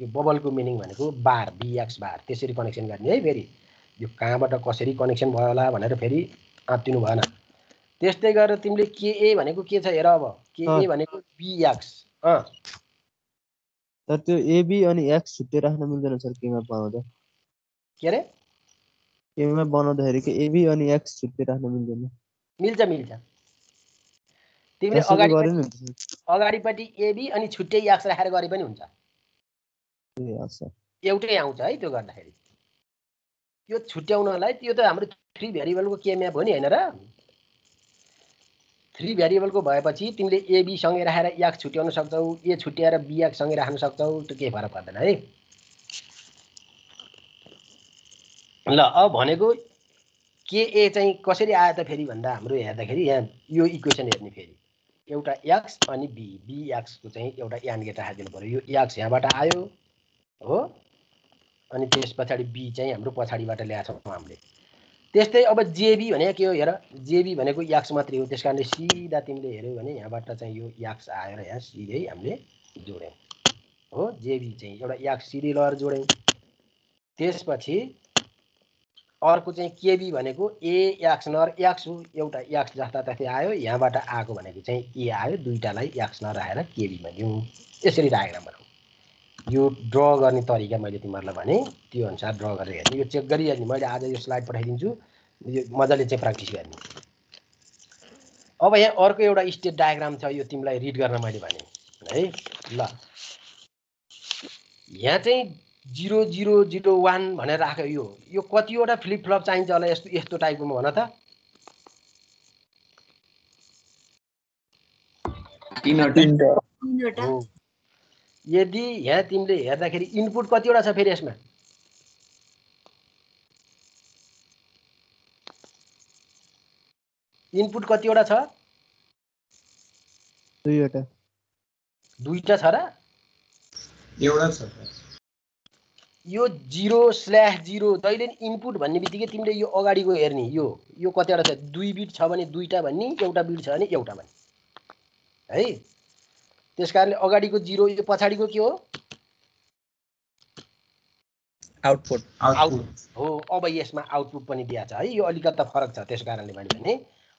यो बबलको मिनिङ भनेको बार बिएक्स बार त्यसरी कनेक्सन गर्ने है फेरि। यो कहाँबाट कसरी कनेक्सन भयो होला भनेर फेरि आँतिनु भएन। त्यस्तै गरेर तिमीले केए भनेको के छ हेर अब। केए। भनेको बिएक्स अँ। तर त्यो एबी अनि एक्स छुट्टै राख्न मिल्दैन सर केमा बनाउँदा। के अरे? केमा बनाउँदाखेरि के एबी अनि एक्स छुट्टै राख्न मिल्दैन। मिल्छ मिल्छ। तिमीले। अगाडिपट्टि एबी अनि छुट्टै याक्स राखेर गरे पनि हुन्छ। एउटै आउँछ है त्यो गर्दाखेरि। यो छुट्याउनलाई त्यो त हाम्रो थ्री भेरिएबलको के म्याप हो नि होइन र? थ्री भेरिएबलको भएपछि तिमीले एबी सँगै राखेर याक्स छुट्याउन सक्छौ ए छुट्याएर बियाक सँगै राख्न सक्छौ त्यो केही फरक पर्दैन है। ल अब भनेको के ए चाहिँ कसरी आयो त फेरि भन्दा हाम्रो हेर्दाखेरि यहाँ यो इक्वेसन हेर्ने फेरि। एउटा एक्स अनि बी बी एक्सको चाहिँ एउटा यान गेट राखिदिनु पऱ्यो। यो एक्स यहाँबाट आयो। हो? अनि त्यस पछाडि बी चाहिँ हाम्रो पछाडिबाट ल्याएको छौँ हामीले। त्यस्तै अब जेबी भनेको के हो हेर? जेबी भनेको याक्स मात्रै हो त्यस कारणले सिधा तिमीले हेऱ्यौ भने यहाँबाट चाहिँ यो याक्स आएर यहाँ सिधै हामीले जोड्यौँ। हो? जेबी चाहिँ एउटा याक्स सिधै लगेर जोड्यौँ। त्यसपछि अर्को चाहिँ केबी भनेको ए याक्स नर याक्स हो एउटा याक्स जस्ता तस्तै आयो यहाँबाट आएको भनेको चाहिँ ए आयो दुइटालाई याक्स नराखेर केबीमा दिउँ यसरी डायग्राम बनाउँ। यो ड्र गर्ने तरिका मैले तिमीहरूलाई भने त्यो अनुसार ड्र गरेर हेर्ने। यो चेक गरिहाल्ने। मैले आज यो स्लाइड पठाइदिन्छु। यो मजाले चाहिँ प्र्याक्टिस गर्ने। अब यहाँ अर्को एउटा स्टेट डायग्राम छ यो तिमीलाई रिड गर्न मैले भने। है ल। यहाँ चाहिँ जिरो जिरो जिरो वान भनेर राख्यो यो। यो कतिवटा फ्लिप फ्लप चाहिन्छ होला यस्तो यस्तो टाइपकोमा भन त। तिनवटा। यदि यहाँ तिमीले हेर्दाखेरि इनपुट कतिवटा छ फेरि यसमा? इनपुट कतिवटा छ? दुईवटा। दुईवटा छ र? एउटा छ। यो जिरो स्ल्यास जिरो जहिले नि इनपुट भन्ने बित्तिकै तिमीले यो अगाडिको हेर्ने यो यो कतिवटा छ? दुई बिट छ भने दुईवटा भन्ने एउटा बिट छ भने एउटा भन्ने है? त्यस कारणले अगाडिको जिरो यो पछाडिको के हो? आउटपुट आउटपुट हो अब यसमा आउटपुट पनि दिएको छ है। यो अलिकति त फरक छ त्यस कारणले मैले भने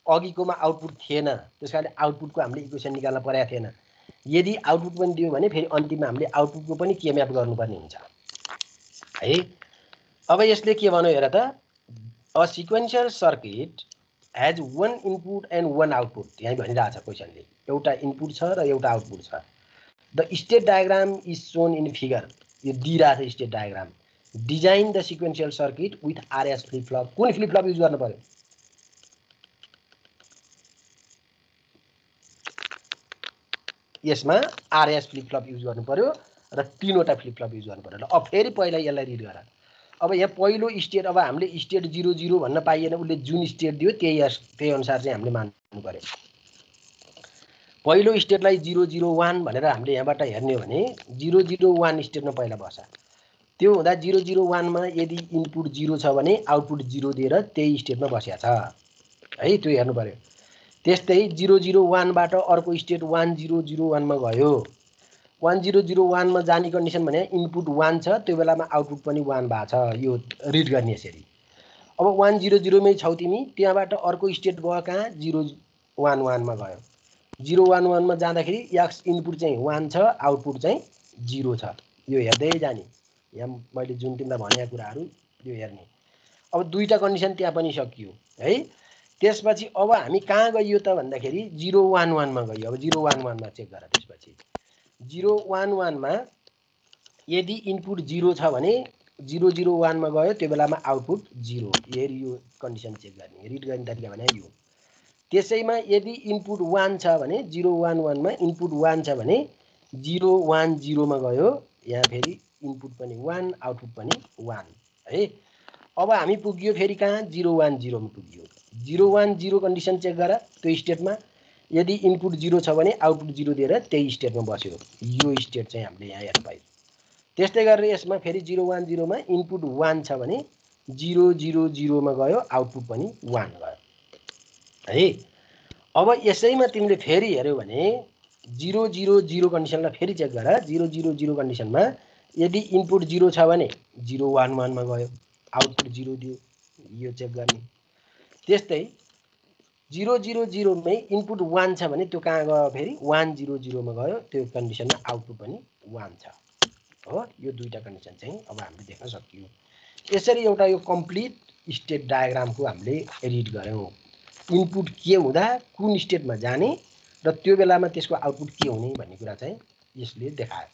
अघिकोमा आउटपुट थिएन। त्यस कारणले आउटपुटको हामीले इक्वेसन निकाल्न परेको थिएन। यदि आउटपुट पनि दियो भने फेरि अन्तिममा हामीले आउटपुटको पनि के म्याप गर्नुपर्ने हुन्छ। है? अब यसले के भन्यो हेर त? A sequential circuit has one input and one output यहीँ भनिरहेको छ क्वेसनले। एउटा इनपुट छ र एउटा आउटपुट छ। The state diagram is shown in figure यो दिइरहेको state diagram design the sequential circuit with RS flip flop कुन फ्लिप फ्लप युज गर्नु पर्यो? यसमा आरएस फ्लिप फ्लप युज गर्नु पर्यो र तिनवटा फ्लिप फ्लप युज गर्नु पर्यो। ल अब फेरि पहिला यसलाई रिड गर। अब यहाँ पहिलो स्टेट अब हामीले स्टेट जिरो जिरो भन्न पाइएन उसले जुन स्टेट दियो त्यही त्यही अनुसार चाहिँ हामीले मान्नु पर्यो पहिलो स्टेटलाई जिरो जिरो वान भनेर हामीले यहाँबाट हेर्ने हो भने जिरो जिरो वान स्टेटमा पहिला बस्छ। त्यो हुँदा जिरो जिरो वानमा यदि इनपुट जिरो छ भने आउटपुट जिरो दिएर त्यही स्टेटमा बसिया छ। है त्यो हेर्नु पऱ्यो। त्यस्तै जिरो जिरो वानबाट अर्को स्टेट वान जिरो जिरो वानमा गयो। वान जिरो जिरो वानमा जाने कन्डिसन भने इनपुट वान छ त्यो बेलामा आउटपुट पनि वान भएको छ। यो रिड गर्ने यसरी। अब वान जिरो जिरोमै छौ तिमी त्यहाँबाट अर्को स्टेट गयो कहाँ? जिरो वान वानमा गयो। जिरो वान वानमा जाँदाखेरि याक्स इनपुट चाहिँ वान छ आउटपुट चाहिँ जिरो छ। यो हेर्दै जाने। यहाँ मैले जुन तिमीलाई भनेका कुराहरू यो हेर्ने। अब दुईवटा कन्डिसन त्यहाँ पनि सकियो है? त्यसपछि अब हामी कहाँ गइयो त भन्दाखेरि जिरो वान वानमा गयो। अब जिरो वान वानमा चेक गर त्यसपछि। जिरो वान वानमा यदि इनपुट जिरो छ भने जिरो जिरो वानमा गयो त्यो बेलामा आउटपुट जिरो। हेरी यो कन्डिसन चेक गर्ने रिड गर्ने तरिका भने यो। त्यसैमा यदि इनपुट वान छ भने जिरो वान वानमा इनपुट वान छ भने जिरो वान जिरोमा गयो यहाँ फेरि इनपुट पनि वान आउटपुट पनि वान है। अब हामी पुग्यो फेरि कहाँ? जिरो वान जिरोमा पुग्यो। Zero one zero condition check गर त्यो स्टेटमा यदि इनपुट जिरो छ भने आउटपुट जिरो दिएर त्यही स्टेटमा बस्यो। यो स्टेट चाहिँ हामीले यहाँ हेर्न पायौँ। त्यस्तै गरेर यसमा फेरि जिरो वान जिरोमा इनपुट वान छ भने जिरो जिरो जिरोमा गयो आउटपुट पनि वान गयो। है? अब यसैमा तिमीले फेरि हेऱ्यौ भने जिरो जिरो जिरो कन्डिसनलाई फेरि चेक गर। जिरो जिरो जिरो कन्डिसनमा यदि इनपुट जिरो छ भने जिरो वान वानमा गयो आउटपुट जिरो दियो यो चेक गर्ने। त्यस्तै जिरो जिरो जिरोमै इनपुट वान छ भने त्यो कहाँ गयो फेरि? वान जिरो जिरोमा गयो। त्यो कन्डिसनमा आउटपुट पनि वान छ। हो यो दुईवटा कन्डिसन चाहिँ अब हामीले देख्न सकियो। यसरी एउटा यो कम्प्लिट स्टेट डायग्रामको हामीले एडिट गऱ्यौँ। इनपुट के हुँदा कुन स्टेटमा जाने र त्यो बेलामा त्यसको आउटपुट के हुने भन्ने कुरा चाहिँ यसले देखायो।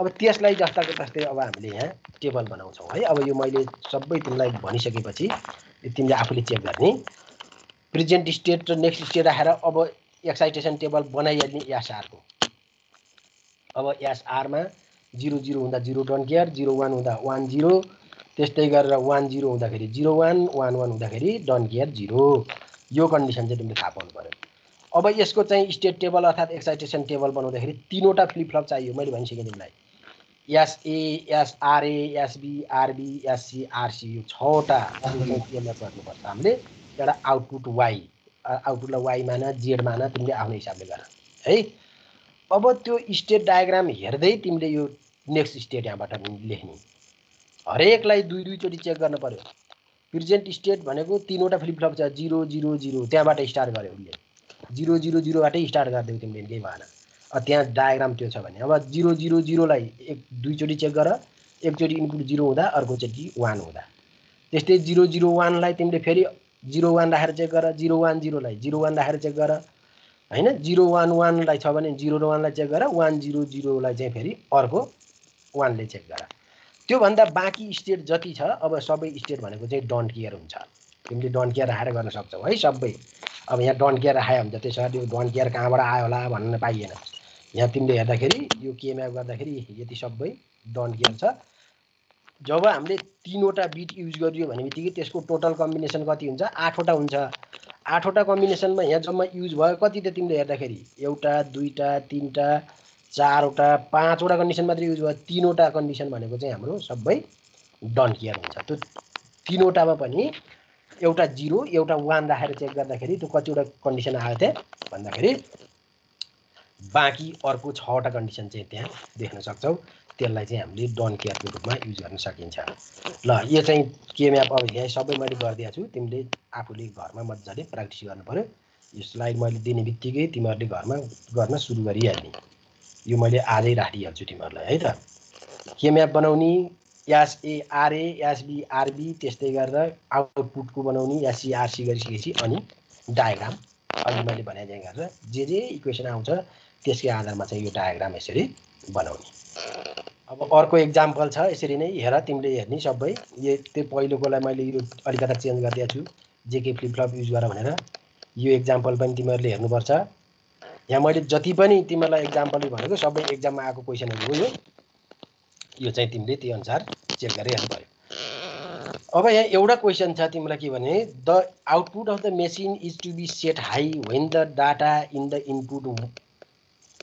अब त्यसलाई जस्ताको तस्तै अब हामीले यहाँ टेबल बनाउँछौँ है। अब यो मैले सबै तिमीलाई भनिसकेपछि तिमीले आफूले चेक गर्ने। प्रेजेन्ट स्टेट र नेक्स्ट स्टेट राखेर अब एक्साइटेसन टेबल बनाइहाल्ने एसआरको। अब एसआरमा जिरो जिरो हुँदा zero don't care zero one हुँदा वान जिरो त्यस्तै गरेर वान जिरो हुँदाखेरि जिरो वान वान वान हुँदाखेरि डन्ट केयर जिरो। यो कन्डिसन चाहिँ तिमीले थाहा पाउनु पऱ्यो। अब यसको चाहिँ स्टेट टेबल अर्थात् एक्साइटेसन टेबल बनाउँदाखेरि तिनवटा फ्लिपफ्लप चाहियो। मैले भनिसकेँ तिमीलाई। SA SRA SB RB SC RC यो छवटा। गर्नुपर्छ हामीले। एउटा आउटपुट वाइ आउटपुटलाई वाइ मान जेड मान तिमीले आफ्नो हिसाबले गर। है? अब त्यो स्टेट डायग्राम हेर्दै तिमीले यो नेक्स्ट स्टेट यहाँबाट लेख्ने। हरेकलाई दुई दुईचोटि चेक गर्न पर्यो। प्रेजेन्ट स्टेट भनेको तिनवटा फ्लिपफ्लप छ जिरो जिरो जिरो त्यहाँबाट स्टार्ट गर्यो उसले जिरो जिरो जिरोबाटै स्टार्ट गरिदियो तिमीले केही भएन त्यहाँ डायग्राम त्यो छ भने। अब जिरो जिरो जिरोलाई एक दुईचोटि चेक गर। एकचोटि इनपुट जिरो हुँदा अर्कोचोटि वान हुँदा। त्यस्तै जिरो जिरो वानलाई तिमीले फेरि जिरो वान राखेर चेक गर जिरो वान जिरोलाई जिरो वान राखेर चेक गर होइन? जिरो वान वानलाई छ भने जिरो र वानलाई चेक गर वान जिरो जिरोलाई चाहिँ फेरि अर्को वानले चेक गर। त्योभन्दा बाँकी स्टेट जति छ अब सबै स्टेट भनेको चाहिँ डन्ट केयर हुन्छ। तिमीले डन्ट केयर राखेर गर्न सक्छौ है? सबै। अब यहाँ डन्ट केयर भने त त्यसो त्यो डन्ट केयर कहाँबाट आयो होला भन्न पाइएन। यहाँ तिमीले हेर्दाखेरि यो केएमएफ गर्दाखेरि यति सबै डन्ट केयर छ। जब हामीले तिनवटा बिट युज गरियो भने बित्तिकै त्यसको टोटल कम्बिनेसन कति हुन्छ? आठवटा हुन्छ। आठवटा कम्बिनेसनमा यहाँ जम्मा युज भयो कति त तिमीले हेर्दाखेरि? एउटा दुईवटा तिनवटा चारवटा पाँचवटा कन्डिसन मात्रै युज भयो। तिनवटा कन्डिसन भनेको चाहिँ हाम्रो सबै डन्ट केयर हुन्छ। त्यो तिनवटामा पनि एउटा जिरो एउटा वान राखेर चेक गर्दाखेरि त्यो कतिवटा कन्डिसन आयो त्यहाँ भन्दाखेरि बाँकी अर्को छवटा कन्डिसन चाहिँ त्यहाँ देख्न सक्छौँ। त्यसलाई चाहिँ हामीले डन केयरको रूपमा युज गर्न सकिन्छ। ल यो चाहिँ केम्याप अब यहाँ सबै मैले गरिदिएको छु। तिमीले आफूले घरमा मजाले प्र्याक्टिस पऱ्यो यो स्लाइड मैले दिने बित्तिकै तिमीहरूले घरमा गर्न सुरु गरिहाल्ने। यो मैले आजै राखिदिइहाल्छु तिमीहरूलाई है त। केम्याप बनाउने? एसए आरए एसबी आरबी त्यस्तै गरेर आउटपुटको बनाउने एससी आरसी गरिसकेपछि अनि डायग्राम अघि मैले भने गरेर जे जे इक्वेसन आउँछ त्यसकै आधारमा चाहिँ यो डायग्राम यसरी बनाउने। अब अर्को इक्जाम्पल छ यसरी नै हेर तिमीले हेर्ने सबै। यो त्यो पहिलोकोलाई मैले यो अलिकता चेन्ज गरिदिएको छु जेके फ्लिपफ्लप युज गर भनेर। यो इक्जाम्पल पनि तिमीहरूले हेर्नुपर्छ। यहाँ मैले जति पनि तिमीहरूलाई इक्जाम्पल भनेको सबै एक्जाममा आएको क्वेसनहरू हो यो। यो चाहिँ तिमीले त्यही अनुसार चेक गरेर हेर्नु पऱ्यो अब यहाँ एउटा क्वेसन छ तिमीलाई के भने the output of the machine is to be set high when the data in the input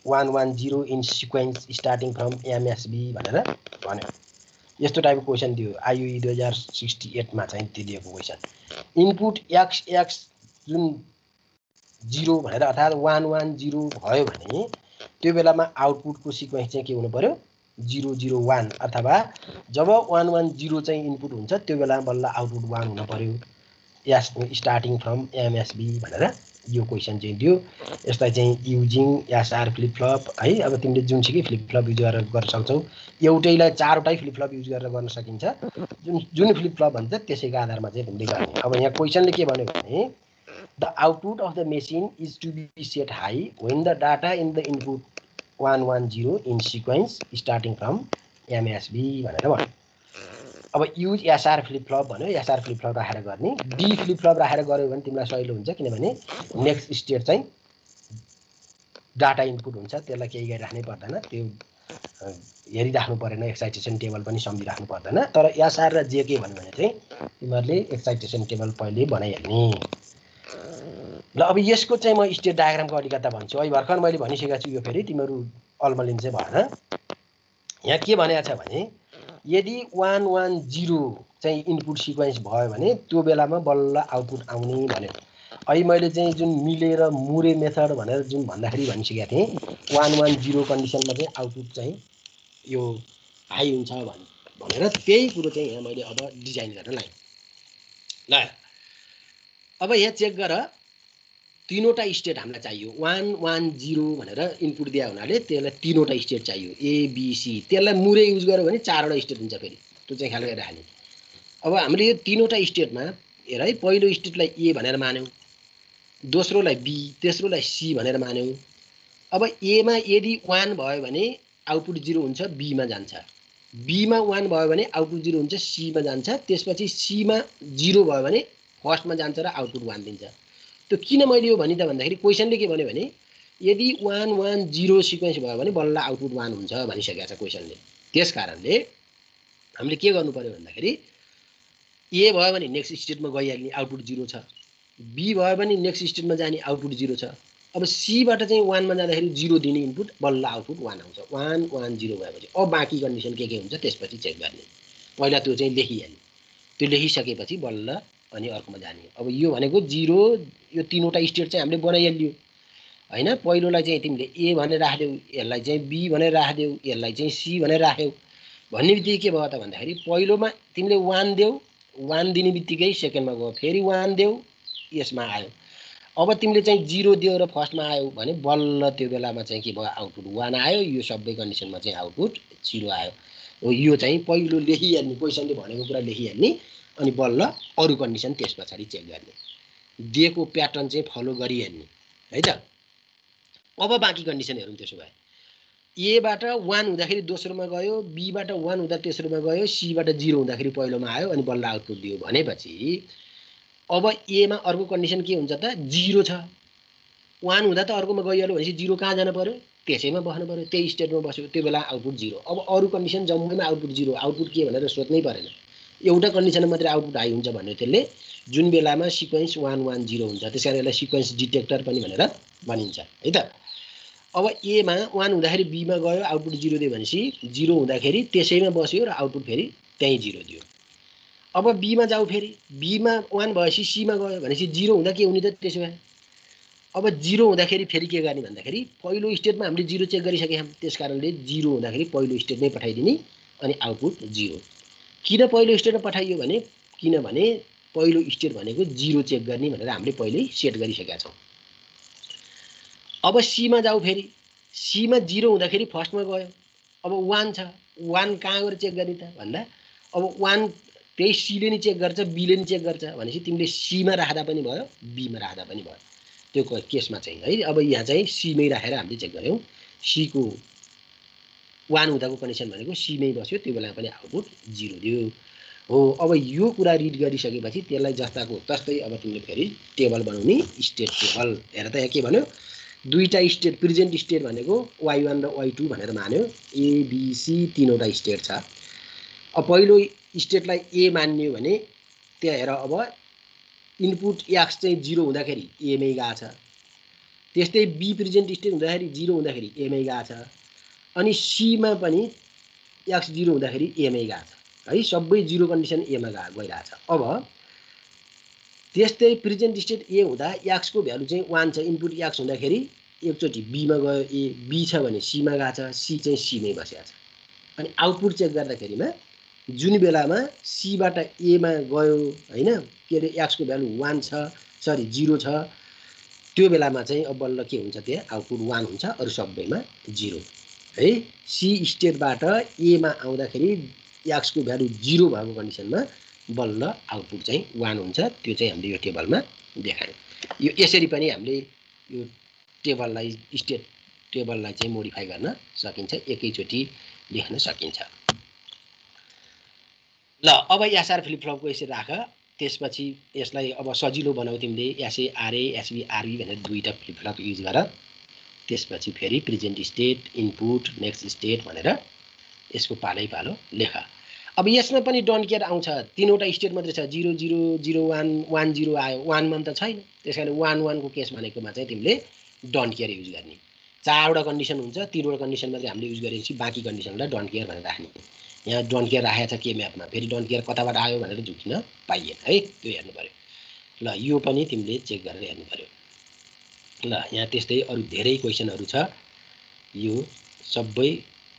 one one zero in sequence starting from MSB भनेर भन्यो। यस्तो टाइपको क्वेसन दियो आइयुई दुई हजार सिक्सटी एटमा चाहिँ त्यो दिएको क्वेसन इनपुट एक्स एक्स जुन जिरो भनेर अर्थात् वान वान जिरो भयो भने त्यो बेलामा आउटपुटको सिक्वेन्स चाहिँ के हुनु पऱ्यो जिरो जिरो वान अथवा जब वान वान जिरो चाहिँ इनपुट हुन्छ त्यो बेला बल्ल आउटपुट वान हुनु पऱ्यो एस स्टार्टिङ फ्रम एमएसबी भनेर। यो क्वेसन चाहिँ दियो। यसलाई चाहिँ युजिङ एसआर फ्लिपफ्लप है अब तिमीले जुनसुकै फ्लिपफ्लप युज गरेर गर्न सक्छौ एउटैलाई चारवटै फ्लिपफ्लप युज गरेर गर्न सकिन्छ। जुन जुन फ्लिपफ्लप भन्छ त्यसैको आधारमा चाहिँ तिमीले गर्ने। अब यहाँ क्वेसनले के भन्यो भने the output of the machine is to be set high when the data in the input one one zero in sequence starting from MSB भनेर भन्यो। अब युज एसआर फ्लिपफ्लप भन्यो एसआर फ्लिपफ्लप राखेर गर्ने। डी फ्लिपफ्लप राखेर गऱ्यो भने तिमीलाई सजिलो हुन्छ किनभने नेक्स्ट स्टेट चाहिँ डाटा इनपुट हुन्छ त्यसलाई केही गरिराख्नै पर्दैन। त्यो हेरिराख्नु परेन एक्साइटेसन टेबल पनि सम्झिराख्नु पर्दैन। तर एसआर र जे के भन्यो भने चाहिँ तिमीहरूले एक्साइटेसन टेबल पहिले बनाइहाल्ने। ल अब यसको चाहिँ म स्टेट डायग्रामको अलिकता भन्छु। अहिले भर्खर मैले भनिसकेको छु यो फेरि तिमीहरू अल्मलिन चाहिँ भएन यहाँ के भनेको छ भने यदि वान वान जिरो चाहिँ इनपुट सिक्वेन्स भयो भने त्यो बेलामा बल्ल आउटपुट आउने भन्यो अहिले मैले चाहिँ जुन मिलेर मुरे मेथड भनेर जुन भन्दाखेरि भनिसकेको थिएँ वान वान जिरो कन्डिसनमा चाहिँ आउटपुट चाहिँ यो हाई हुन्छ भन् भनेर त्यही कुरो चाहिँ यहाँ मैले अब डिजाइन गरेर लाएँ ल अब यहाँ चेक गर। तिनवटा स्टेट हामीलाई चाहियो। वान वान जिरो भनेर इनपुट दिए हुनाले त्यसलाई तिनवटा स्टेट चाहियो। एबिसी त्यसलाई मुरे युज गर्यो भने चारवटा स्टेट हुन्छ फेरि। त्यो चाहिँ ख्याल गरेर हाल्ने अब हामीले यो तिनवटा स्टेटमा हेर है पहिलो स्टेटलाई ए भनेर मान्यौँ। दोस्रोलाई बी तेस्रोलाई सी भनेर मान्यौँ। अब एमा यदि वान भयो भने आउटपुट जिरो हुन्छ बीमा जान्छ। बीमा वान भयो भने आउटपुट जिरो हुन्छ सीमा जान्छ। त्यसपछि सीमा जिरो भयो भने फर्स्टमा जान्छ र आउटपुट वान दिन्छ। त्यो किन मैले यो भनि त भन्दाखेरि क्वेसनले के भन्यो भने यदि वान वान जिरो सिक्वेन्स भयो भने बल्ल आउटपुट वान हुन्छ भनिसकेको छ क्वेसनले। त्यस कारणले हामीले के गर्नु पऱ्यो भन्दाखेरि ए भयो भने नेक्स्ट स्टेटमा गइहाल्ने आउटपुट जिरो छ। बी भयो भने नेक्स्ट स्टेटमा जाने आउटपुट जिरो छ। अब सीबाट चाहिँ वानमा जाँदाखेरि जिरो दिने इनपुट बल्ल आउटपुट वान आउँछ। वान वान जिरो भएपछि। अब बाँकी कन्डिसन के के हुन्छ त्यसपछि चेक गर्ने। पहिला त्यो चाहिँ लेखिहाल्ने। त्यो लेखिसकेपछि बल्ल अनि अर्कोमा जाने। अब यो भनेको जिरो यो तिनवटा स्टेट चाहिँ हामीले बनाइहाल्यो। होइन? पहिलोलाई चाहिँ तिमीले ए भनेर राखिदेऊ यसलाई चाहिँ बी भनेर राखिदेऊ यसलाई चाहिँ सी भनेर राख्यौ भन्ने बित्तिकै के भयो त भन्दाखेरि पहिलोमा तिमीले वान देऊ वान दिने बित्तिकै सेकेन्डमा गयो फेरि वान देऊ यसमा आयो। अब तिमीले चाहिँ जिरो दियो र फर्स्टमा आयो भने बल्ल त्यो बेलामा चाहिँ के भयो? आउटपुट वान आयो यो सबै कन्डिसनमा चाहिँ आउटपुट जिरो आयो। यो चाहिँ पहिलो लेखिहाल्ने क्वेसनले भनेको कुरा लेखिहाल्ने अनि बल्ल अरू कन्डिसन त्यस पछाडि चेक गर्ने। दिएको प्याटर्न चाहिँ फलो गरिहाल्ने है त? अब बाँकी कन्डिसन हेरौँ त्यसो भए। एबाट वान हुँदाखेरि दोस्रोमा गयो बीबाट वान हुँदा तेस्रोमा गयो सीबाट जिरो हुँदाखेरि पहिलोमा आयो अनि बल्ल आउटपुट दियो। भनेपछि अब एमा अर्को कन्डिसन के हुन्छ त? जिरो छ। वान हुँदा त अर्कोमा गइहाल्यो भनेपछि जिरो कहाँ जानु पऱ्यो त्यसैमा बस्नु पऱ्यो त्यही स्टेटमा बस्यो। त्यो बेला आउटपुट जिरो अब अरू कन्डिसन जम्मैमा आउटपुट जिरो आउटपुट के भनेर सोध्नै परेन। एउटा कन्डिसनमा मात्रै आउटपुट हाई हुन्छ भन्यो त्यसले। जुन बेलामा सिक्वेन्स वान वान जिरो हुन्छ त्यस कारण यसलाई सिक्वेन्स डिटेक्टर पनि भनेर भनिन्छ है त? अब एमा वान हुँदाखेरि बीमा गयो आउटपुट जिरो दियो भनेपछि जिरो हुँदाखेरि त्यसैमा बस्यो र आउटपुट फेरि त्यहीँ जिरो दियो। अब बीमा जाऊ फेरि। बीमा वान भएपछि सीमा गयो भनेपछि जिरो हुँदा के हुने त त्यसो भए? अब जिरो हुँदाखेरि फेरि के गर्ने भन्दाखेरि पहिलो स्टेटमा हामीले जिरो चेक गरिसकेका त्यस कारणले जिरो हुँदाखेरि पहिलो स्टेटमै पठाइदिने अनि आउटपुट जिरो। किन पहिलो स्टेटमा पठाइयो भने किनभने पहिलो स्टेट भनेको जिरो चेक गर्ने भनेर हामीले पहिल्यै सेट गरिसकेका छौँ। अब सीमा जाऊ फेरि। सीमा जिरो हुँदाखेरि फर्स्टमा गयो। अब वान छ। वान कहाँ गएर चेक गर्ने त? भन्दा अब वान त्यही सीले नि चेक गर्छ बीले नि चेक गर्छ भनेपछि तिमीले सीमा राख्दा पनि भयो बीमा राख्दा पनि भयो। त्यो केसमा चाहिँ है। अब यहाँ चाहिँ सीमै राखेर हामीले चेक गऱ्यौँ। सीको वान हुँदाको कन्डिसन भनेको सीमै बस्यो त्यो बेला पनि आउटपुट जिरो दियो हो अब यो कुरा रिड गरिसकेपछि त्यसलाई जस्ताको तस्तै अब तिमीले फेरि टेबल बनाउने स्टेट टेबल हेर त यहाँ के भन्यो? दुईवटा स्टेट प्रेजेन्ट स्टेट भनेको वाइ वान र वाइ टू भनेर मान्यो। एबिसी तिनवटा स्टेट छ। अब पहिलो स्टेटलाई ए मान्यो भने त्यहाँ हेर अब इनपुट एक्स चाहिँ जिरो हुँदाखेरि एमै गएको छ। त्यस्तै बी प्रेजेन्ट स्टेट हुँदाखेरि जिरो हुँदाखेरि एमै गएको छ। अनि सीमा पनि एक्स जिरो हुँदाखेरि एमै गएको छ। है सबै जिरो कन्डिसन एमा गा गइरहेछ। अब त्यस्तै प्रेजेन्ट स्टेट ए हुँदा एक्सको भ्यालु चाहिँ वान छ। इनपुट एक्स हुँदाखेरि एकचोटि बीमा गयो ए बी छ भने सीमा गएको छ सी चाहिँ सीमै बसेको छ। अनि आउटपुट चेक गर्दाखेरिमा जुन बेलामा सीबाट एमा गयो होइन के अरे एक्सको भ्यालु वान छ सरी जिरो छ त्यो बेलामा चाहिँ अब बल्ल के हुन्छ त्यहाँ? आउटपुट वान हुन्छ अरू सबैमा जिरो है? सी स्टेटबाट एमा आउँदाखेरि एक्सको भ्यालु जिरो भएको कन्डिसनमा बल्ल आउटपुट चाहिँ वान हुन्छ। त्यो चाहिँ हामीले यो टेबलमा देखायौँ। यो यसरी पनि हामीले यो टेबललाई स्टेट टेबललाई चाहिँ मोडिफाई गर्न सकिन्छ। एकैचोटि लेख्न सकिन्छ। ल अब एसआर फ्लिपफ्लपको यसरी राख। त्यसपछि यसलाई अब सजिलो बनाऊ तिमीले। एसए आरए एसबी आरबी भनेर दुईवटा फ्लिपफ्लप युज गर। त्यसपछि फेरि present state input next state भनेर यसको पालै पालो लेख। अब यसमा पनि डन केयर आउँछ। तिनवटा स्टेट मात्रै छ। Zero zero zero one one zero आयो। वानमा त छैन। त्यस कारण वान वानको केस भनेकोमा चाहिँ तिमीले डन केयर युज गर्ने। चारवटा कन्डिसन हुन्छ। तिनवटा कन्डिसन मात्रै हामीले युज गरेपछि बाँकी कन्डिसनलाई डन केयर भनेर राख्ने। यहाँ डन केयर राखेको छ के म्यापमा? फेरि डन केयर कताबाट आयो भनेर झुकिन पाइएन। है त्यो हेर्नु पऱ्यो ल यो पनि तिमीले चेक गरेर हेर्नु पऱ्यो ल यहाँ त्यस्तै अरू धेरै क्वेसनहरू छ। यो सबै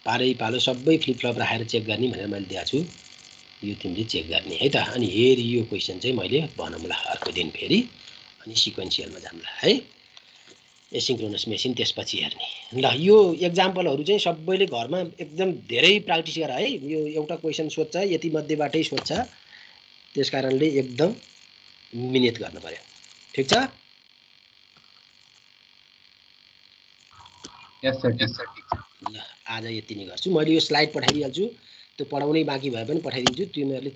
पारै पालो सबै फ्लिपफ्लप राखेर चेक गर्ने भनेर मैले दिएको छु। यो तिमीले चेक गर्ने है त? अनि हेरि यो क्वेसन चाहिँ मैले बनाउँला अर्को दिन फेरि। अनि सिक्वेन्सियलमा जाउँला है? एसिङ्क्रोनस मेसिन त्यसपछि हेर्ने। ल यो एक्जाम्पलहरू चाहिँ सबैले घरमा एकदम धेरै प्र्याक्टिस गर है? यो एउटा क्वेसन सोध्छ यति मध्येबाटै सोध्छ। त्यस कारणले एकदम मिहिनेत गर्नु पऱ्यो ठिक छ यस सर यस सर ल आज यति नै गर्छु। मैले यो स्लाइड पठाइदिइहाल्छु। त्यो पढाउनै बाँकी भए पनि पठाइदिन्छु। तिमीहरूले